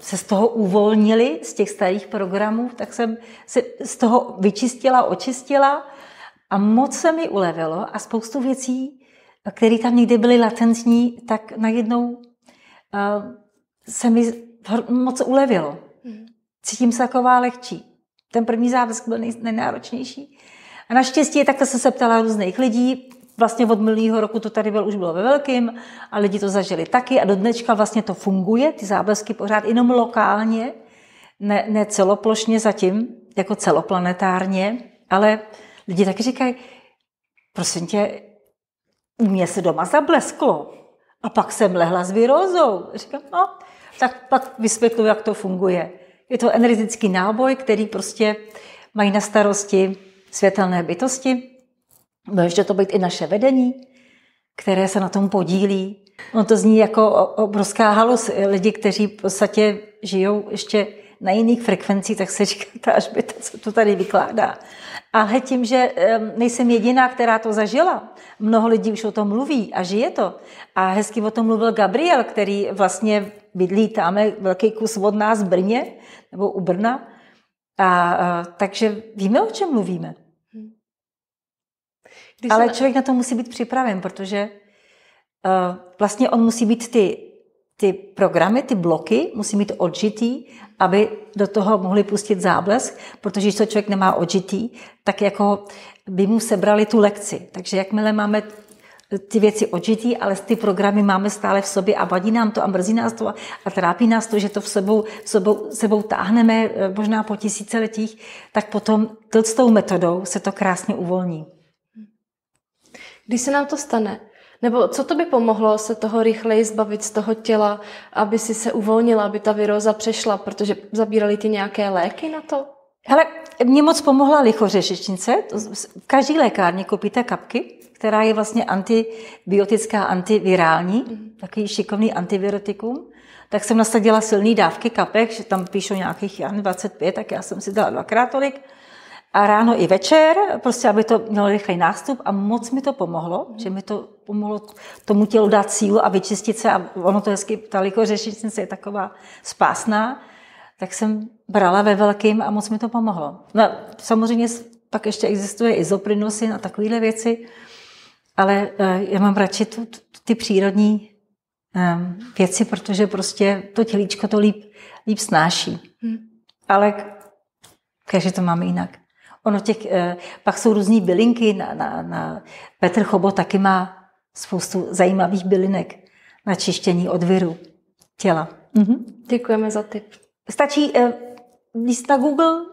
se z toho uvolnily, z těch starých programů, tak jsem se z toho vyčistila, očistila a moc se mi ulevilo a spoustu věcí, které tam někdy byly latentní, tak najednou uh, se mi moc ulevilo. Hmm. Cítím se taková lehčí. Ten první závazek byl nejnáročnější. A naštěstí takhle se se ptala různých lidí, vlastně od minulého roku to tady byl, už bylo ve velkým a lidi to zažili taky a do dneška vlastně to funguje, ty záblesky pořád jenom lokálně, ne, ne celoplošně zatím, jako celoplanetárně, ale lidi taky říkají, prosím tě, u mě se doma zablesklo a pak jsem lehla s výrozou. Říkám, no, tak pak vysvětlu, jak to funguje. Je to energetický náboj, který prostě mají na starosti světelné bytosti. Může to být i naše vedení, které se na tom podílí. On to zní jako obrovská halus. Lidi, kteří v podstatě žijou ještě na jiných frekvencích, tak se říká, ta až by to, co to tady vykládá. Ale tím, že nejsem jediná, která to zažila, mnoho lidí už o tom mluví a žije to. A hezky o tom mluvil Gabriel, který vlastně bydlí tam velký kus od nás v Brně, nebo u Brna. A, a, takže víme, o čem mluvíme. Když Ale člověk na to musí být připraven, protože uh, vlastně on musí být ty, ty programy, ty bloky, musí mít odžitý, aby do toho mohli pustit záblesk, protože když to člověk nemá odžitý, tak jako by mu sebrali tu lekci. Takže jakmile máme ty věci odžitý, ale ty programy máme stále v sobě a vadí nám to a mrzí nás to a trápí nás to, že to v sebou, v sebou, sebou táhneme eh, možná po tisíciletích, tak potom s tou metodou se to krásně uvolní.
Když se nám to stane, nebo co to by pomohlo se toho rychleji zbavit z toho těla, aby si se uvolnila, aby ta viróza přešla, protože zabírali ty nějaké léky na to?
Hele, mě moc pomohla lichořešičnice. V každé lékárně koupíte kapky, která je vlastně antibiotická, antivirální, mm. takový šikovný antivirotikum. Tak jsem nasadila silné dávky kapek, že tam píšou nějakých 25, tak já jsem si dala dvakrát tolik a ráno i večer, prostě aby to mělo rychlý nástup a moc mi to pomohlo, mm. že mi to pomohlo tomu tělu dát sílu a vyčistit se a ono to hezky, ta likořešnice je taková spásná, tak jsem brala ve velkým a moc mi to pomohlo. No, samozřejmě pak ještě existuje izoprinosin a takovéhle věci, ale uh, já mám radši tu, tu, ty přírodní um, věci, protože prostě to tělíčko to líp, líp snáší. Hmm. Ale každý to máme jinak. Ono těch, eh, pak jsou různé bylinky, na, na, na, Petr Chobo taky má spoustu zajímavých bylinek na čištění od viru těla.
Mhm. Děkujeme za tip.
Stačí eh, líst na Google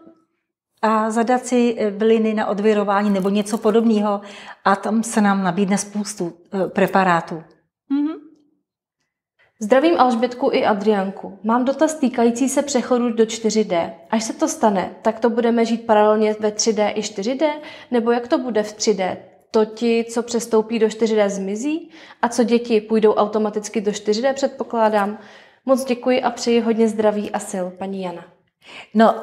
a zadat si eh, byliny na odvirování nebo něco podobného a tam se nám nabídne spoustu eh, preparátů.
Zdravím Alžbětku i Adrianku. Mám dotaz týkající se přechodu do 4D. Až se to stane, tak to budeme žít paralelně ve 3D i 4D? Nebo jak to bude v 3D? To ti, co přestoupí do 4D, zmizí? A co děti půjdou automaticky do 4D, předpokládám? Moc děkuji a přeji hodně zdraví a sil, paní Jana.
No,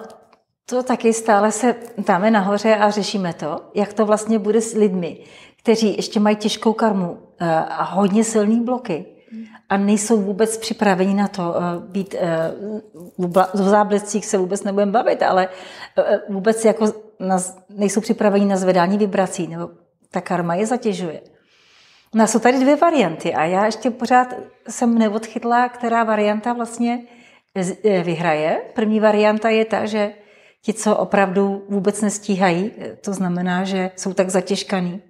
to taky stále se dáme nahoře a řešíme to, jak to vlastně bude s lidmi, kteří ještě mají těžkou karmu eh, a hodně silný bloky a nejsou vůbec připraveni na to eh, být eh, v záblescích se vůbec nebudeme bavit, ale eh, vůbec jako nejsou připraveni na zvedání vibrací, nebo ta karma je zatěžuje. No jsou tady dvě varianty a já ještě pořád jsem neodchytla, která varianta vlastně vyhraje. První varianta je ta, že ti, co opravdu vůbec nestíhají, to znamená, že jsou tak zatěžkaní,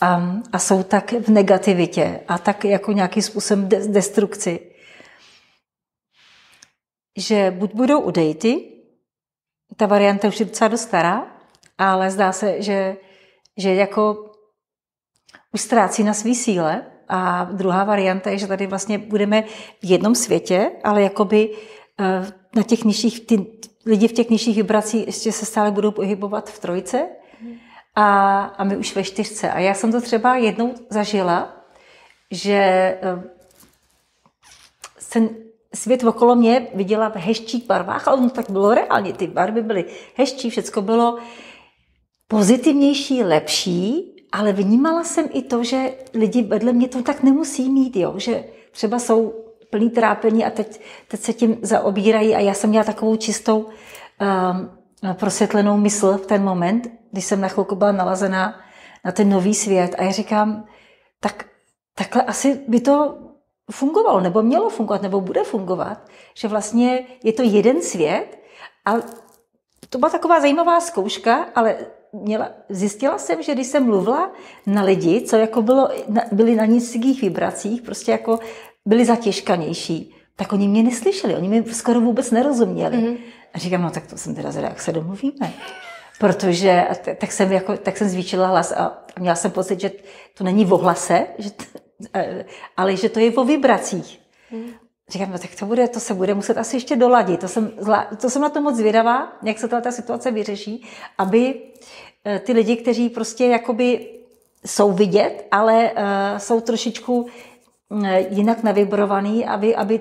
a, a jsou tak v negativitě a tak jako nějakým způsobem de- destrukci, že buď budou u dejty, ta varianta už je docela dost stará, ale zdá se, že, že jako už ztrácí na svý síle. A druhá varianta je, že tady vlastně budeme v jednom světě, ale jakoby eh, na těch nižších, ty lidi v těch nižších vibracích ještě se stále budou pohybovat v trojce a, a my už ve čtyřce. A já jsem to třeba jednou zažila, že eh, jsem svět okolo mě viděla v hezčích barvách, ale tak bylo reálně, ty barvy byly hezčí, všechno bylo pozitivnější, lepší, ale vnímala jsem i to, že lidi vedle mě to tak nemusí mít, jo? že třeba jsou plný trápení a teď, teď se tím zaobírají a já jsem měla takovou čistou um, prosvětlenou mysl v ten moment, když jsem na chvilku byla nalazená na ten nový svět a já říkám, tak takhle asi by to fungovalo, nebo mělo fungovat, nebo bude fungovat, že vlastně je to jeden svět a to byla taková zajímavá zkouška, ale měla, zjistila jsem, že když jsem mluvila na lidi, co jako bylo, byli na nízkých vibracích, prostě jako byli zatěžkanější, tak oni mě neslyšeli, oni mi skoro vůbec nerozuměli. Mm-hmm. A říkám, no tak to jsem teda zvědavá, jak se domluvíme. Protože tak jsem, jako, tak jsem zvýšila hlas a měla jsem pocit, že to není v ohlase, že t, (laughs) ale že to je o vibracích. Mm. Říkám, no tak to, bude, to se bude muset asi ještě doladit. To jsem, to jsem na to moc zvědavá, jak se ta situace vyřeší, aby eh, ty lidi, kteří prostě jakoby jsou vidět, ale uh, jsou trošičku uh, jinak navibrovaný, aby, aby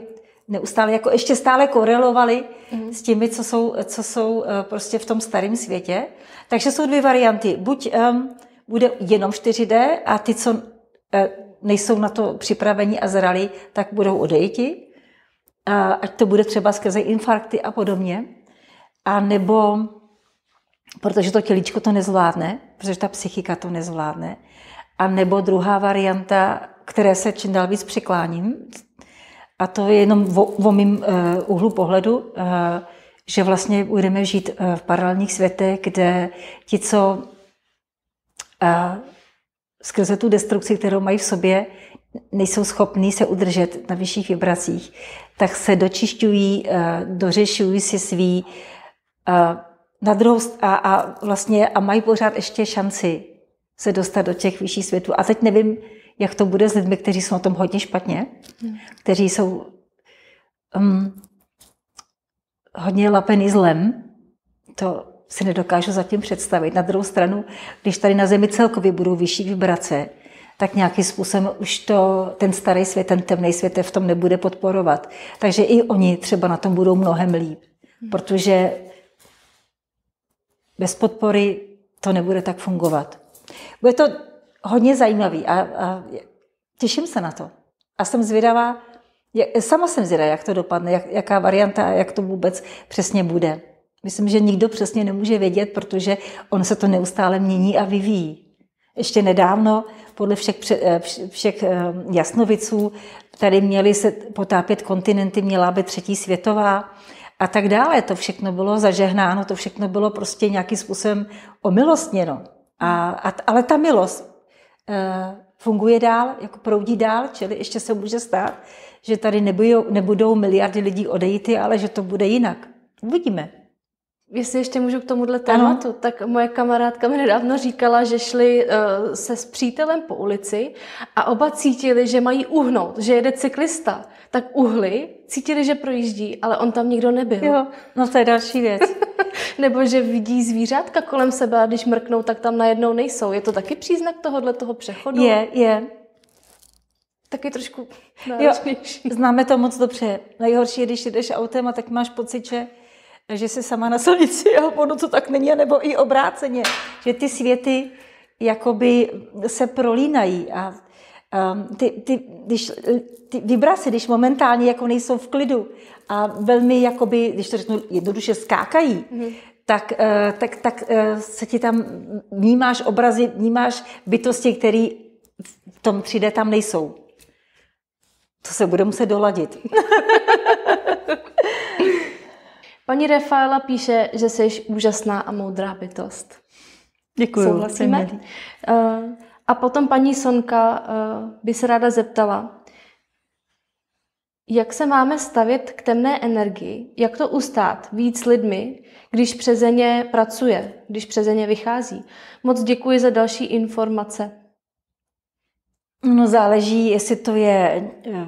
neustále, jako ještě stále korelovali mm. s těmi, co jsou, co jsou uh, prostě v tom starém světě. Takže jsou dvě varianty. Buď um, bude jenom 4D a ty, co uh, nejsou na to připraveni a zrali, tak budou odejti ať to bude třeba skrze infarkty a podobně, a nebo protože to tělíčko to nezvládne, protože ta psychika to nezvládne, a nebo druhá varianta, které se čím dál víc přikláním, a to je jenom o, mým uh, úhlu pohledu, uh, že vlastně budeme žít uh, v paralelních světech, kde ti, co skrze tu destrukci, kterou mají v sobě, nejsou schopní se udržet na vyšších vibracích, tak se dočišťují, eh, dořešují si svý eh, na druhou a, a vlastně a mají pořád ještě šanci se dostat do těch vyšších světů. A teď nevím, jak to bude s lidmi, kteří jsou na tom hodně špatně, hmm. kteří jsou um, hodně lapený zlem. To si nedokážu zatím představit. Na druhou stranu, když tady na Zemi celkově budou vyšší vibrace, tak nějakým způsobem už to, ten starý svět, ten temný svět v tom nebude podporovat. Takže i oni třeba na tom budou mnohem líp, protože bez podpory to nebude tak fungovat. Bude to hodně zajímavý a, a těším se na to. A jsem zvědavá, sama jsem zvědavá, jak to dopadne, jak, jaká varianta, jak to vůbec přesně bude. Myslím, že nikdo přesně nemůže vědět, protože on se to neustále mění a vyvíjí. Ještě nedávno podle všech, eh, všech eh, jasnoviců tady měly se potápět kontinenty, měla by třetí světová a tak dále. To všechno bylo zažehnáno, to všechno bylo prostě nějakým způsobem omilostněno. A, a, ale ta milost funguje dál, jako proudí dál, čili ještě se může stát, že tady nebudou, nebudou miliardy lidí odejít, ale že to bude jinak. Uvidíme.
Jestli ještě můžu k tomuhle tématu, ano. tak moje kamarádka mi nedávno říkala, že šli uh, se s přítelem po ulici a oba cítili, že mají uhnout, že jede cyklista. Tak uhli, cítili, že projíždí, ale on tam nikdo nebyl.
Jo, no to je další věc. (laughs)
Nebo že vidí zvířátka kolem sebe a když mrknou, tak tam najednou nejsou. Je to taky příznak tohohle toho přechodu?
Je, je.
Taky trošku
náročnější. Jo, známe to moc dobře. Nejhorší je, když jdeš autem a tak máš pocit, že že se sama na silnici a ono to tak není, nebo i obráceně, že ty světy jakoby se prolínají a um, ty, ty, když, ty vibrace, když momentálně jako nejsou v klidu a velmi, jakoby, když to řeknu jednoduše, skákají, mm-hmm. tak, tak, tak uh, se ti tam vnímáš obrazy, vnímáš bytosti, které v tom 3D tam nejsou. To se bude muset doladit. (laughs)
Paní Rafaela píše, že jsi úžasná a moudrá bytost.
Děkuji.
Souhlasíme? Uh, a potom paní Sonka uh, by se ráda zeptala, jak se máme stavit k temné energii, jak to ustát víc lidmi, když přeze ně pracuje, když přeze ně vychází. Moc děkuji za další informace.
No záleží, jestli to je eh,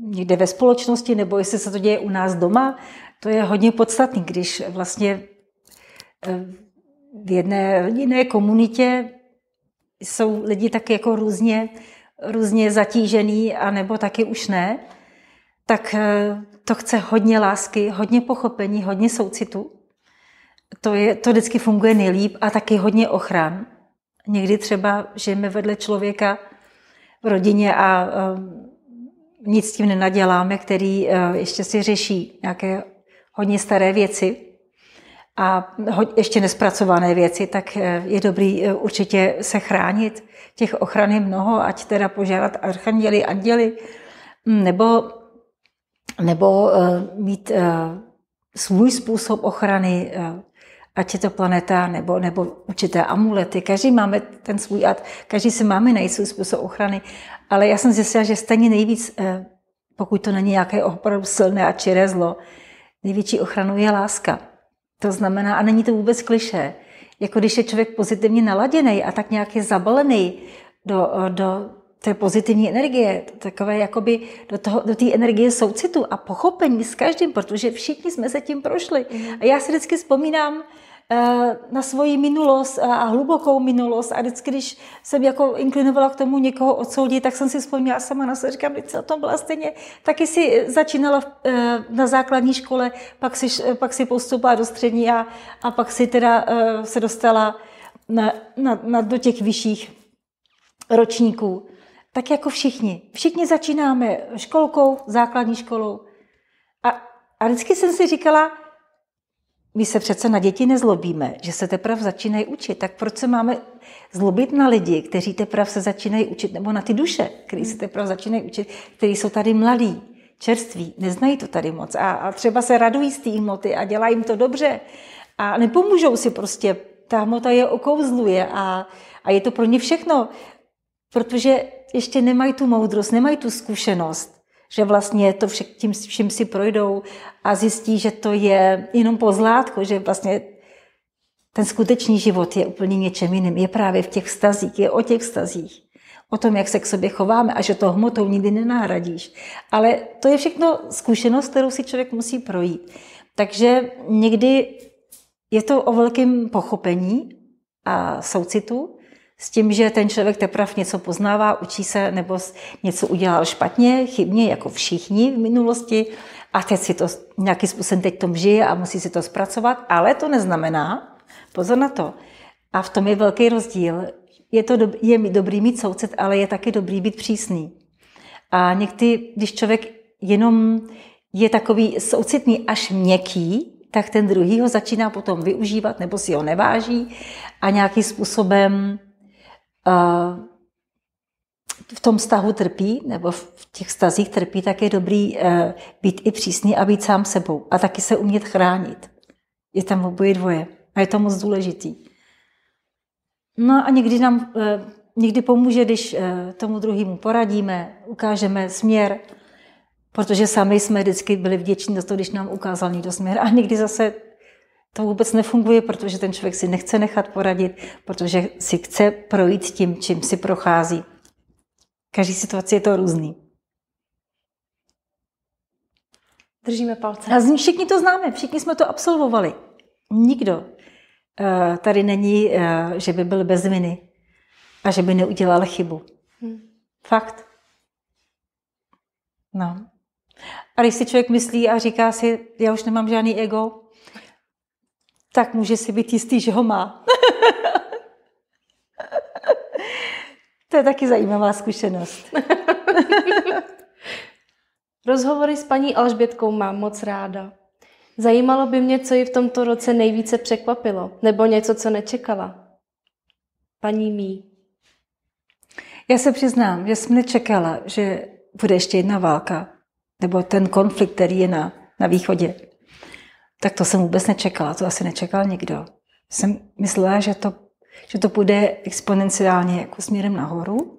někde ve společnosti, nebo jestli se to děje u nás doma. To je hodně podstatný, když vlastně eh, v jedné jiné komunitě jsou lidi tak jako různě, různě zatížený, anebo taky už ne, tak eh, to chce hodně lásky, hodně pochopení, hodně soucitu. To, je, to vždycky funguje nejlíp a taky hodně ochran. Někdy třeba žijeme vedle člověka v rodině a um, nic s tím nenaděláme, který ještě si řeší nějaké hodně staré věci a ještě nespracované věci, tak uh, je dobrý uh, určitě se chránit. Těch ochrany mnoho, ať teda požádat archanděli, anděli, nebo, nebo uh, mít svůj způsob ochrany, ať je to planeta nebo, nebo určité amulety. Každý máme ten svůj ad, každý si máme najít svůj způsob ochrany, ale já jsem zjistila, že stejně nejvíc, eh, pokud to není nějaké opravdu silné a čiré zlo, největší ochranou je láska. To znamená, a není to vůbec kliše, jako když je člověk pozitivně naladěný a tak nějak je zabalený do, do té pozitivní energie, takové jakoby do, toho, do té energie soucitu a pochopení s každým, protože všichni jsme se tím prošli. Mm. A já si vždycky vzpomínám, na svoji minulost a hlubokou minulost a vždycky, když jsem jako inklinovala k tomu někoho odsoudit, tak jsem si vzpomněla sama na sebe, říkám, se o tom byla stejně, taky si začínala eh, na základní škole, pak si, pak si postupila do střední a, a pak si teda eh, se dostala na, na, na, do těch vyšších ročníků. Tak jako všichni. Všichni začínáme školkou, základní školou. A, a vždycky jsem si říkala, my se přece na děti nezlobíme, že se teprve začínají učit. Tak proč se máme zlobit na lidi, kteří teprve se začínají učit, nebo na ty duše, kteří se teprve začínají učit, kteří jsou tady mladí, čerství, neznají to tady moc a, a třeba se radují z té hmoty a dělají jim to dobře a nepomůžou si prostě. Ta hmota je okouzluje a, a je to pro ně všechno, protože ještě nemají tu moudrost, nemají tu zkušenost že vlastně to vše, tím vším si projdou a zjistí, že to je jenom pozlátko, že vlastně ten skutečný život je úplně něčem jiným. Je právě v těch vztazích, je o těch vztazích. O tom, jak se k sobě chováme a že to hmotou nikdy nenáhradíš. Ale to je všechno zkušenost, kterou si člověk musí projít. Takže někdy je to o velkém pochopení a soucitu, s tím, že ten člověk teprve něco poznává, učí se nebo něco udělal špatně, chybně, jako všichni v minulosti a teď si to nějakým způsobem teď tom žije a musí si to zpracovat, ale to neznamená, pozor na to, a v tom je velký rozdíl, je, to do, je dobrý mít soucit, ale je taky dobrý být přísný. A někdy, když člověk jenom je takový soucitný až měkký, tak ten druhý ho začíná potom využívat nebo si ho neváží a nějakým způsobem v tom vztahu trpí, nebo v těch stazích trpí, tak je dobrý eh, být i přísný a být sám sebou. A taky se umět chránit. Je tam oboje dvoje. A je to moc důležitý. No a někdy nám eh, někdy pomůže, když eh, tomu druhému poradíme, ukážeme směr, protože sami jsme vždycky byli vděční za to, když nám ukázal někdo směr. A někdy zase to vůbec nefunguje, protože ten člověk si nechce nechat poradit, protože si chce projít tím, čím si prochází. Každý situaci je to různý.
Držíme palce.
A všichni to známe, všichni jsme to absolvovali. Nikdo uh, tady není, uh, že by byl bez viny a že by neudělal chybu. Hmm. Fakt. No. A když si člověk myslí a říká si, já už nemám žádný ego, tak může si být jistý, že ho má. (laughs) to je taky zajímavá zkušenost. (laughs)
Rozhovory s paní Alžbětkou mám moc ráda. Zajímalo by mě, co ji v tomto roce nejvíce překvapilo, nebo něco, co nečekala. Paní Mí.
Já se přiznám, že jsem nečekala, že bude ještě jedna válka, nebo ten konflikt, který je na, na východě. Tak to jsem vůbec nečekala, to asi nečekal nikdo. Jsem myslela, že to, že to půjde exponenciálně jako směrem nahoru.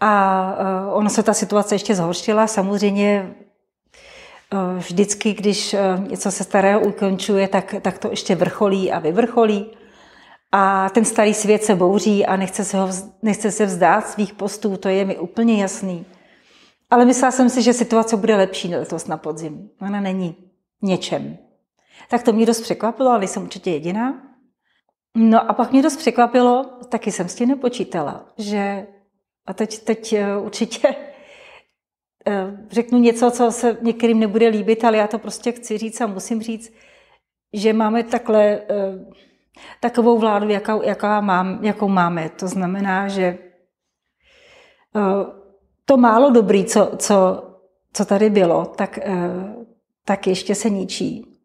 A uh, ono se ta situace ještě zhoršila. Samozřejmě uh, vždycky, když uh, něco se starého ukončuje, tak, tak to ještě vrcholí a vyvrcholí. a ten starý svět se bouří a nechce se, ho, nechce se vzdát svých postů, to je mi úplně jasný. Ale myslela jsem si, že situace bude lepší letos na podzim. Ona není něčem. Tak to mě dost překvapilo, ale jsem určitě jediná. No a pak mě dost překvapilo, taky jsem s tím nepočítala, že a teď, teď eh, určitě eh, řeknu něco, co se některým nebude líbit, ale já to prostě chci říct a musím říct, že máme takhle eh, takovou vládu, jakou, jaká mám, jakou máme. To znamená, že to málo dobrý, co, co, co tady bylo, tak, tak ještě se ničí.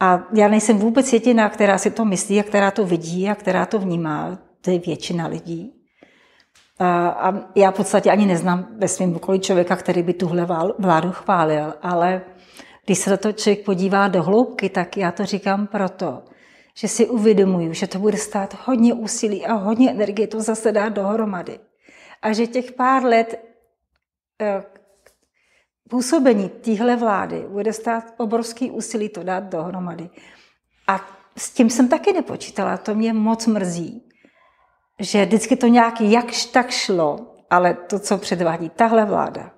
A já nejsem vůbec jediná, která si to myslí a která to vidí a která to vnímá. To je většina lidí. A, a já v podstatě ani neznám ve svém okolí člověka, který by tuhle vládu chválil, ale když se na to člověk podívá do hloubky, tak já to říkám proto, že si uvědomuju, že to bude stát hodně úsilí a hodně energie to zase dát dohromady. A že těch pár let eh, působení téhle vlády bude stát obrovský úsilí to dát dohromady. A s tím jsem taky nepočítala, to mě moc mrzí, že vždycky to nějak jakž tak šlo, ale to, co předvádí tahle vláda,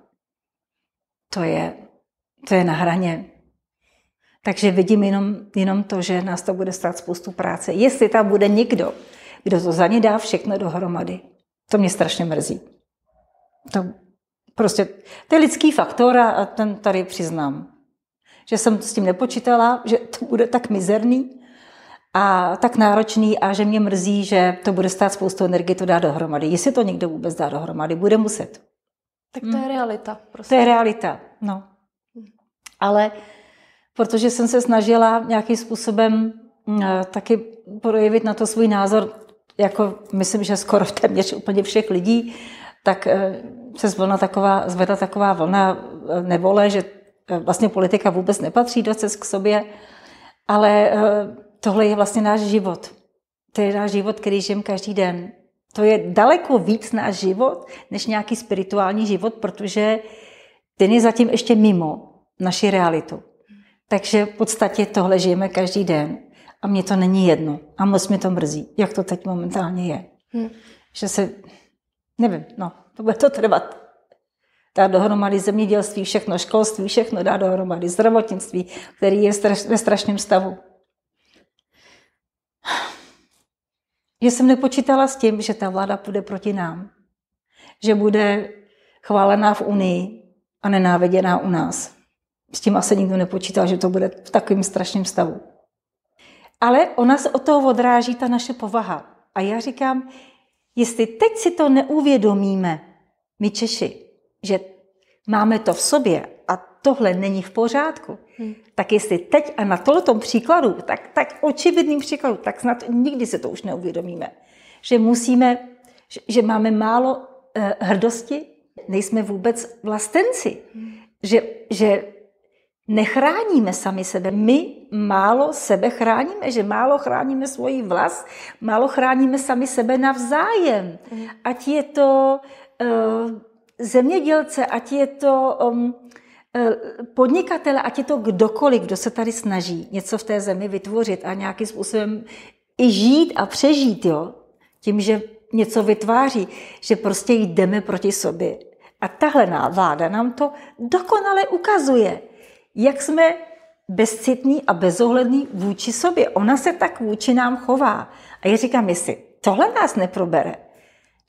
to je, to je na hraně. Takže vidím jenom, jenom to, že nás to bude stát spoustu práce. Jestli tam bude někdo, kdo to za ně dá všechno dohromady, to mě strašně mrzí. To Prostě to je lidský faktor a ten tady přiznám. Že jsem s tím nepočítala, že to bude tak mizerný a tak náročný a že mě mrzí, že to bude stát spoustu energie to dá dohromady. Jestli to někdo vůbec dá dohromady, bude muset.
Tak to je hmm. realita.
Prostě. To je realita, no. Ale protože jsem se snažila nějakým způsobem eh, taky projevit na to svůj názor, jako myslím, že skoro téměř úplně všech lidí, tak eh, se zvolna taková, zvedla taková vlna eh, nevole, že eh, vlastně politika vůbec nepatří do cest k sobě, ale tohle je vlastně náš život. To je náš život, který žijeme každý den. To je daleko víc náš život, než nějaký spirituální život, protože ten je zatím ještě mimo naši realitu. Takže v podstatě tohle žijeme každý den. A mně to není jedno. A moc mi to mrzí, jak to teď momentálně je. Hmm. Že se Nevím, no, to bude to trvat. Dá dohromady zemědělství, všechno, školství, všechno dá dohromady, zdravotnictví, který je ve strašném stavu. Že jsem nepočítala s tím, že ta vláda půjde proti nám. Že bude chválená v Unii a nenáviděná u nás. S tím asi nikdo nepočítal, že to bude v takovém strašném stavu. Ale ona se od toho odráží ta naše povaha. A já říkám, Jestli teď si to neuvědomíme, my Češi, že máme to v sobě a tohle není v pořádku, hmm. tak jestli teď a na tomto příkladu, tak, tak očividným příkladu, tak snad nikdy se to už neuvědomíme. Že musíme, že, že máme málo uh, hrdosti, nejsme vůbec vlastenci. Hmm. Že, že nechráníme sami sebe. My málo sebe chráníme, že málo chráníme svoji vlast, málo chráníme sami sebe navzájem. Mm. Ať je to uh, zemědělce, ať je to um, uh, podnikatele, ať je to kdokoliv, kdo se tady snaží něco v té zemi vytvořit a nějakým způsobem i žít a přežít, jo? tím, že něco vytváří, že prostě jdeme proti sobě. A tahle vláda nám to dokonale ukazuje jak jsme bezcitní a bezohlední vůči sobě. Ona se tak vůči nám chová. A já říkám, jestli tohle nás neprobere,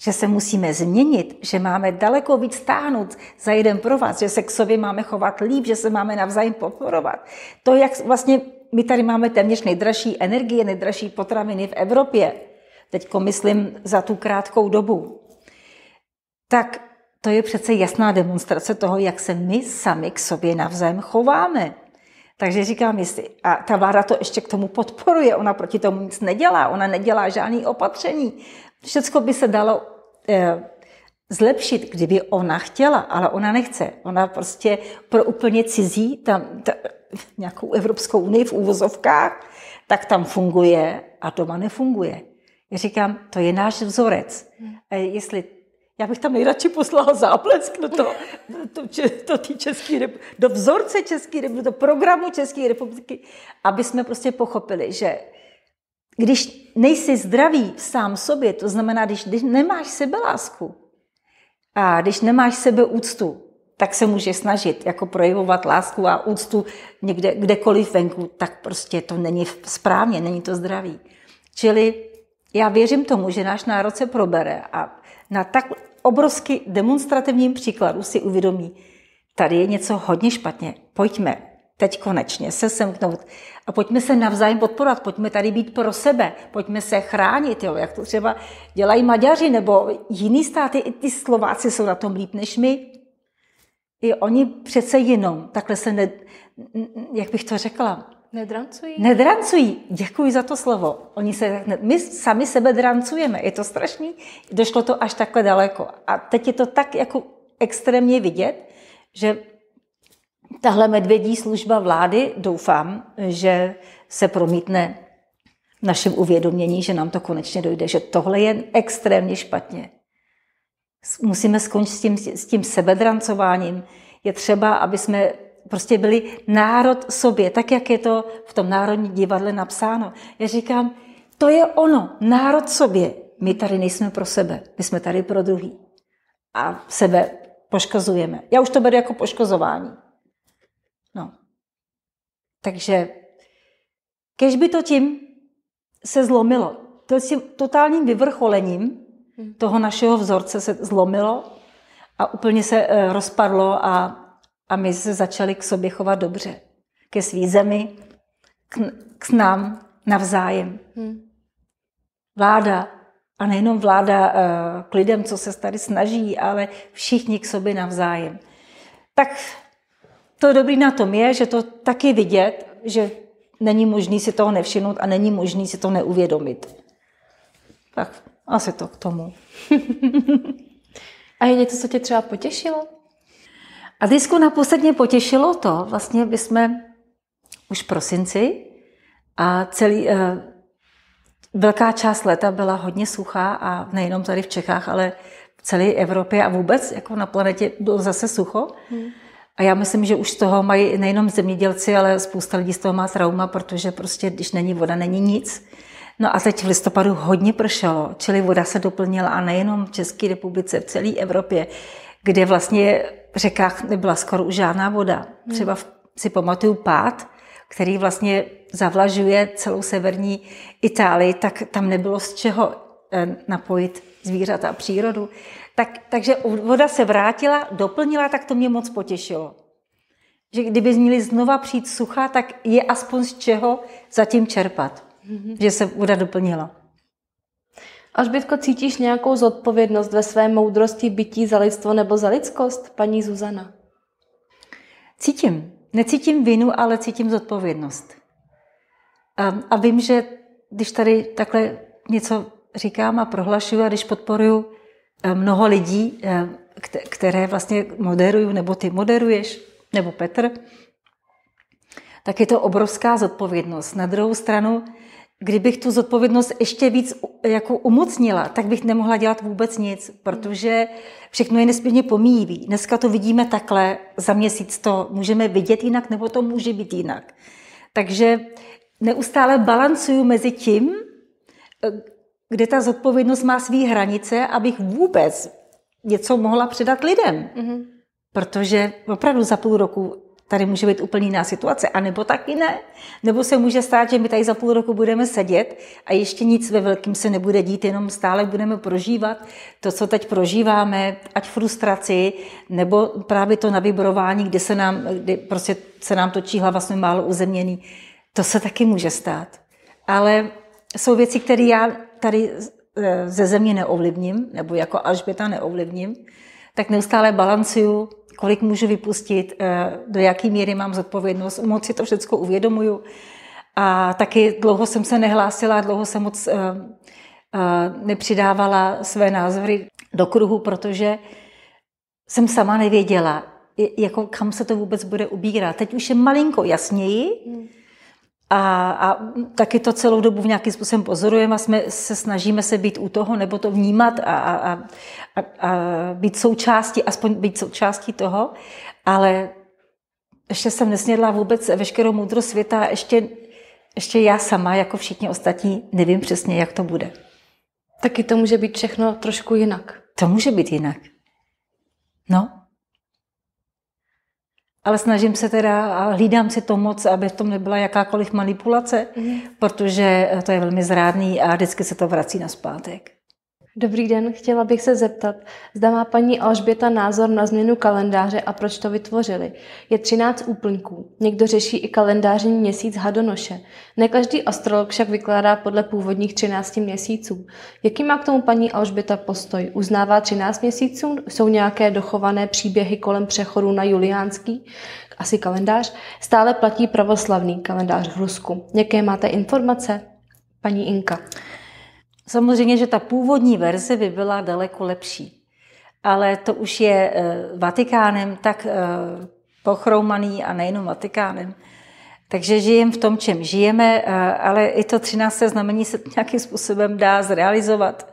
že se musíme změnit, že máme daleko víc stáhnout za jeden pro vás, že se k sobě máme chovat líp, že se máme navzájem podporovat. To, jak vlastně my tady máme téměř nejdražší energie, nejdražší potraviny v Evropě, teďko myslím za tu krátkou dobu, tak to je přece jasná demonstrace toho, jak se my sami k sobě navzájem chováme. Takže říkám, jestli, a ta vláda to ještě k tomu podporuje, ona proti tomu nic nedělá, ona nedělá žádný opatření. Všecko by se dalo eh, zlepšit, kdyby ona chtěla, ale ona nechce. Ona prostě pro úplně cizí, tam, ta, nějakou Evropskou unii v úvozovkách, tak tam funguje a doma nefunguje. Já říkám, to je náš vzorec. A jestli já bych tam nejradši poslala záplesk do, to, do, do, do, České do vzorce České republiky, do programu České republiky, aby jsme prostě pochopili, že když nejsi zdravý sám sobě, to znamená, když, když nemáš sebelásku a když nemáš sebeúctu, tak se může snažit jako projevovat lásku a úctu někde, kdekoliv venku, tak prostě to není správně, není to zdravý. Čili já věřím tomu, že náš národ se probere a na tak obrovsky demonstrativním příkladu si uvědomí, tady je něco hodně špatně, pojďme teď konečně se semknout a pojďme se navzájem podporovat, pojďme tady být pro sebe, pojďme se chránit, jo, jak to třeba dělají Maďaři nebo jiný státy, i ty Slováci jsou na tom líp než my. I oni přece jenom, takhle se, ne, jak bych to řekla,
Nedrancují?
Nedrancují. Děkuji za to slovo. Oni se, my sami sebe drancujeme. Je to strašný. Došlo to až takhle daleko. A teď je to tak jako extrémně vidět, že tahle medvědí služba vlády, doufám, že se promítne v našem uvědomění, že nám to konečně dojde, že tohle je extrémně špatně. Musíme skončit s tím, s tím sebedrancováním. Je třeba, aby jsme prostě byli národ sobě, tak jak je to v tom Národním divadle napsáno. Já říkám, to je ono, národ sobě. My tady nejsme pro sebe, my jsme tady pro druhý. A sebe poškozujeme. Já už to beru jako poškozování. No. Takže, kež by to tím se zlomilo. To s tím totálním vyvrcholením hmm. toho našeho vzorce se zlomilo a úplně se eh, rozpadlo a a my se začali k sobě chovat dobře. Ke svý zemi, k, k nám navzájem. Hmm. Vláda, a nejenom vláda uh, k lidem, co se tady snaží, ale všichni k sobě navzájem. Tak to dobrý na tom je, že to taky vidět, že není možný si toho nevšimnout a není možný si to neuvědomit. Tak asi to k tomu. (laughs)
a je něco, co tě třeba potěšilo?
A disku naposledně potěšilo to, vlastně by jsme už v prosinci a celý, uh, velká část leta byla hodně suchá a nejenom tady v Čechách, ale v celé Evropě a vůbec jako na planetě bylo zase sucho. Hmm. A já myslím, že už z toho mají nejenom zemědělci, ale spousta lidí z toho má trauma, protože prostě, když není voda, není nic. No a teď v listopadu hodně pršelo, čili voda se doplnila a nejenom v České republice, v celé Evropě, kde vlastně v řekách nebyla skoro už žádná voda. Hmm. Třeba si pamatuju pád, který vlastně zavlažuje celou severní Itálii, tak tam nebylo z čeho eh, napojit zvířata a přírodu. Tak, takže voda se vrátila, doplnila, tak to mě moc potěšilo. Že kdyby měli znova přijít sucha, tak je aspoň z čeho zatím čerpat. Mm-hmm. Že se voda doplnila.
Alžbětko, cítíš nějakou zodpovědnost ve své moudrosti bytí za lidstvo nebo za lidskost, paní Zuzana?
Cítím. Necítím vinu, ale cítím zodpovědnost. A, a vím, že když tady takhle něco říkám a prohlašuju a když podporuju eh, mnoho lidí, eh, které vlastně moderuju, nebo ty moderuješ, nebo Petr, tak je to obrovská zodpovědnost. Na druhou stranu Kdybych tu zodpovědnost ještě víc jako umocnila, tak bych nemohla dělat vůbec nic, protože všechno je nesmírně pomíjivý. Dneska to vidíme takhle, za měsíc to můžeme vidět jinak, nebo to může být jinak. Takže neustále balancuju mezi tím, kde ta zodpovědnost má své hranice, abych vůbec něco mohla předat lidem. Mm-hmm. Protože opravdu za půl roku tady může být úplně jiná situace, anebo taky ne. Nebo se může stát, že my tady za půl roku budeme sedět a ještě nic ve velkým se nebude dít, jenom stále budeme prožívat to, co teď prožíváme, ať frustraci, nebo právě to navibrování, kde se nám, kdy prostě se nám točí hlava, jsme málo uzemněný. To se taky může stát. Ale jsou věci, které já tady eh, ze země neovlivním, nebo jako Alžběta neovlivním, tak neustále balancuju kolik můžu vypustit, eh, do jaké míry mám zodpovědnost. Moc si to všechno uvědomuju. A taky dlouho jsem se nehlásila, dlouho jsem moc eh, eh, nepřidávala své názory do kruhu, protože jsem sama nevěděla, jako kam se to vůbec bude ubírat. Teď už je malinko jasněji, hmm. A, a taky to celou dobu v nějakým způsobem pozorujeme a jsme, se snažíme se být u toho nebo to vnímat a, a, a, a být součástí, aspoň být součástí toho, ale ještě jsem nesnědla vůbec veškerou moudrost světa, ještě ještě já sama, jako všichni ostatní, nevím přesně, jak to bude.
Taky to může být všechno trošku jinak.
To může být jinak. No. Ale snažím se teda a hlídám si to moc, aby v tom nebyla jakákoliv manipulace, mm. protože to je velmi zrádný a vždycky se to vrací na zpátek.
Dobrý den, chtěla bych se zeptat, zda má paní Alžběta názor na změnu kalendáře a proč to vytvořili. Je 13 úplňků, někdo řeší i kalendářní měsíc hadonoše. Ne každý astrolog však vykládá podle původních 13 měsíců. Jaký má k tomu paní Alžběta postoj? Uznává 13 měsíců? Jsou nějaké dochované příběhy kolem přechodu na juliánský? Asi kalendář. Stále platí pravoslavný kalendář v Rusku. Jaké máte informace? Paní Inka.
Samozřejmě, že ta původní verze by byla daleko lepší, ale to už je eh, Vatikánem tak eh, pochroumaný a nejenom Vatikánem. Takže žijeme v tom, čem žijeme, eh, ale i to 13. znamení se (laughs) nějakým způsobem dá zrealizovat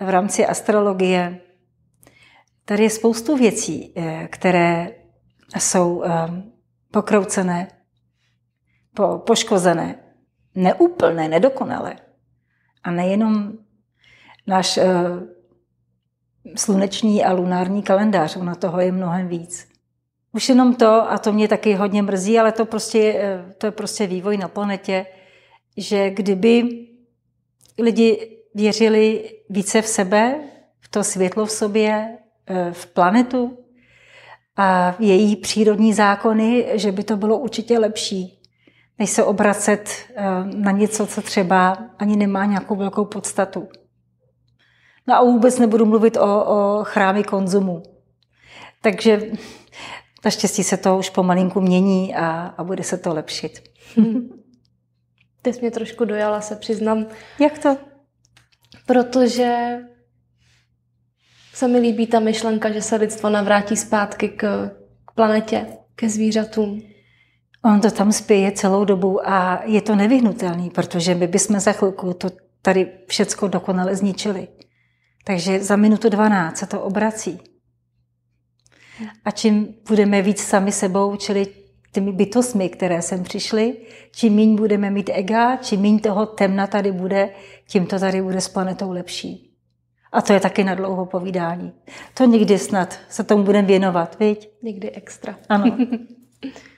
v rámci astrologie. Tady je spoustu věcí, které jsou pokroucené, poškozené, neúplné, nedokonalé. A nejenom náš uh, sluneční a lunární kalendář, ono toho je mnohem víc. Už jenom to, a to mě taky hodně mrzí, ale to, prostě, uh, to je prostě vývoj na planetě, že kdyby lidi věřili více v sebe, v to světlo v sobě, uh, v planetu a v její přírodní zákony, že by to bylo určitě lepší než se obracet eh, na něco, co třeba ani nemá nějakou velkou podstatu. No a vůbec nebudu mluvit o, o chrámy konzumu. Takže naštěstí se to už pomalinku mění a, a bude se to lepšit.
Ty jsi mě trošku dojala, se přiznám.
Jak to?
Protože se mi líbí ta myšlenka, že se lidstvo navrátí zpátky k, k planetě, ke zvířatům.
On to tam spěje celou dobu a je to nevyhnutelný, protože my bychom za chvilku to tady všecko dokonale zničili. Takže za minutu 12 se to obrací. A čím budeme víc sami sebou, čili těmi bytostmi, které sem přišly, čím méně budeme mít ega, čím méně toho temna tady bude, tím to tady bude s planetou lepší. A to je taky na dlouho povídání. To někdy snad se tomu budeme věnovat, viď?
Někdy extra.
Ano. (laughs)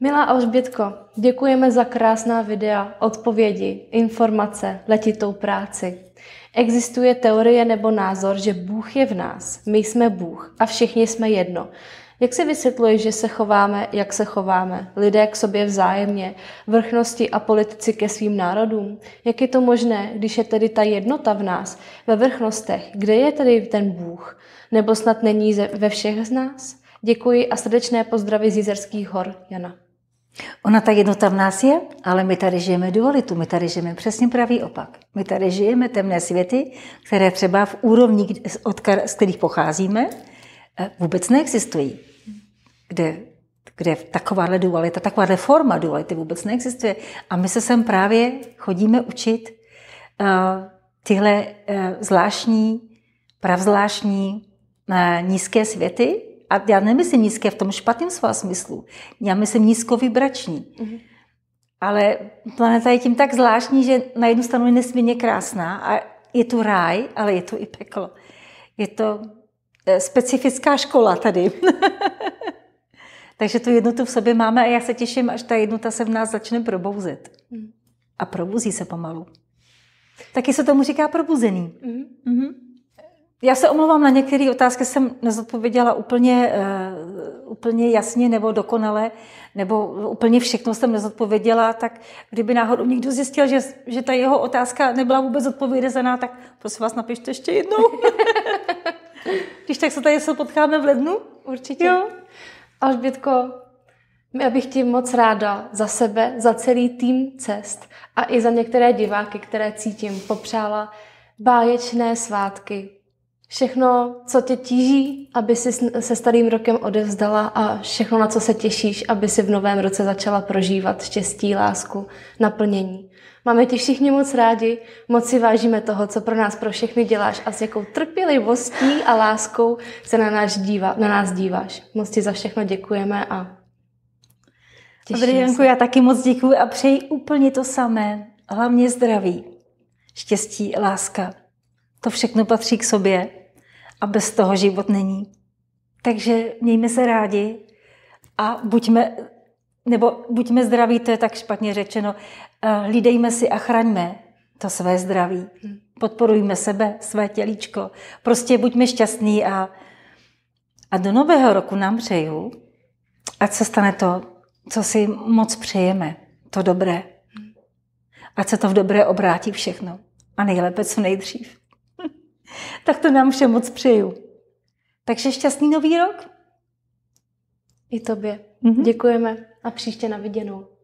Milá Alžbětko, děkujeme za krásná videa, odpovědi, informace, letitou práci. Existuje teorie nebo názor, že Bůh je v nás, my jsme Bůh a všichni jsme jedno. Jak si vysvětluješ, že se chováme, jak se chováme, lidé k sobě vzájemně, vrchnosti a politici ke svým národům? Jak je to možné, když je tedy ta jednota v nás, ve vrchnostech? Kde je tedy ten Bůh? Nebo snad není ve všech z nás? Děkuji a srdečné pozdravy z Jizerských hor, Jana.
Ona ta jednota v nás je, ale my tady žijeme dualitu, my tady žijeme přesně pravý opak. My tady žijeme temné světy, které třeba v úrovni, od z kterých pocházíme, eh, vůbec neexistují. Kde, kde takováhle dualita, takováhle forma duality vůbec neexistuje. A my se sem právě chodíme učit uh, tyhle uh, zvláštní, pravzvláštní uh, nízké světy, a já nemyslím nízké v tom špatném svá smyslu, já myslím nízkovibrační. Mm-hmm. Ale planeta je tím tak zvláštní, že na jednu stranu je nesmírně krásná a je tu ráj, ale je to i peklo. Je to eh, specifická škola tady. (laughs) Takže tu jednotu v sobě máme a já se těším, až ta jednota se v nás začne probouzet. Mm. A probuzí se pomalu. Taky se tomu říká probuzený. Mm. Mm-hmm. Já se omlouvám, na některé otázky jsem nezodpověděla úplně, uh, úplně jasně nebo dokonale, nebo úplně všechno jsem nezodpověděla, tak kdyby náhodou někdo zjistil, že, že ta jeho otázka nebyla vůbec odpovězená, tak prosím vás napište ještě jednou. (laughs) Když tak se tady se potkáme v lednu.
Určitě. Jo. Alžbětko, já bych ti moc ráda za sebe, za celý tým cest a i za některé diváky, které cítím, popřála báječné svátky, Všechno, co tě tíží, aby si se starým rokem odevzdala a všechno, na co se těšíš, aby si v novém roce začala prožívat štěstí, lásku, naplnění. Máme tě všichni moc rádi, moc si vážíme toho, co pro nás, pro všechny děláš a s jakou trpělivostí a láskou se na nás, dívá, na nás díváš. Moc ti za všechno děkujeme a
Adriánku, já taky moc děkuji a přeji úplně to samé. Hlavně zdraví, štěstí, láska. To všechno patří k sobě a bez toho život není. Takže mějme se rádi a buďme, nebo buďme zdraví, to je tak špatně řečeno, hlídejme si a chraňme to své zdraví. Podporujme sebe, své tělíčko. Prostě buďme šťastní a, a do nového roku nám přeju, ať se stane to, co si moc přejeme, to dobré. Ať se to v dobré obrátí všechno. A nejlépe co nejdřív. Tak to nám všem moc přeju. Takže šťastný nový rok.
I tobě. Mm-hmm. Děkujeme a příště na viděnou.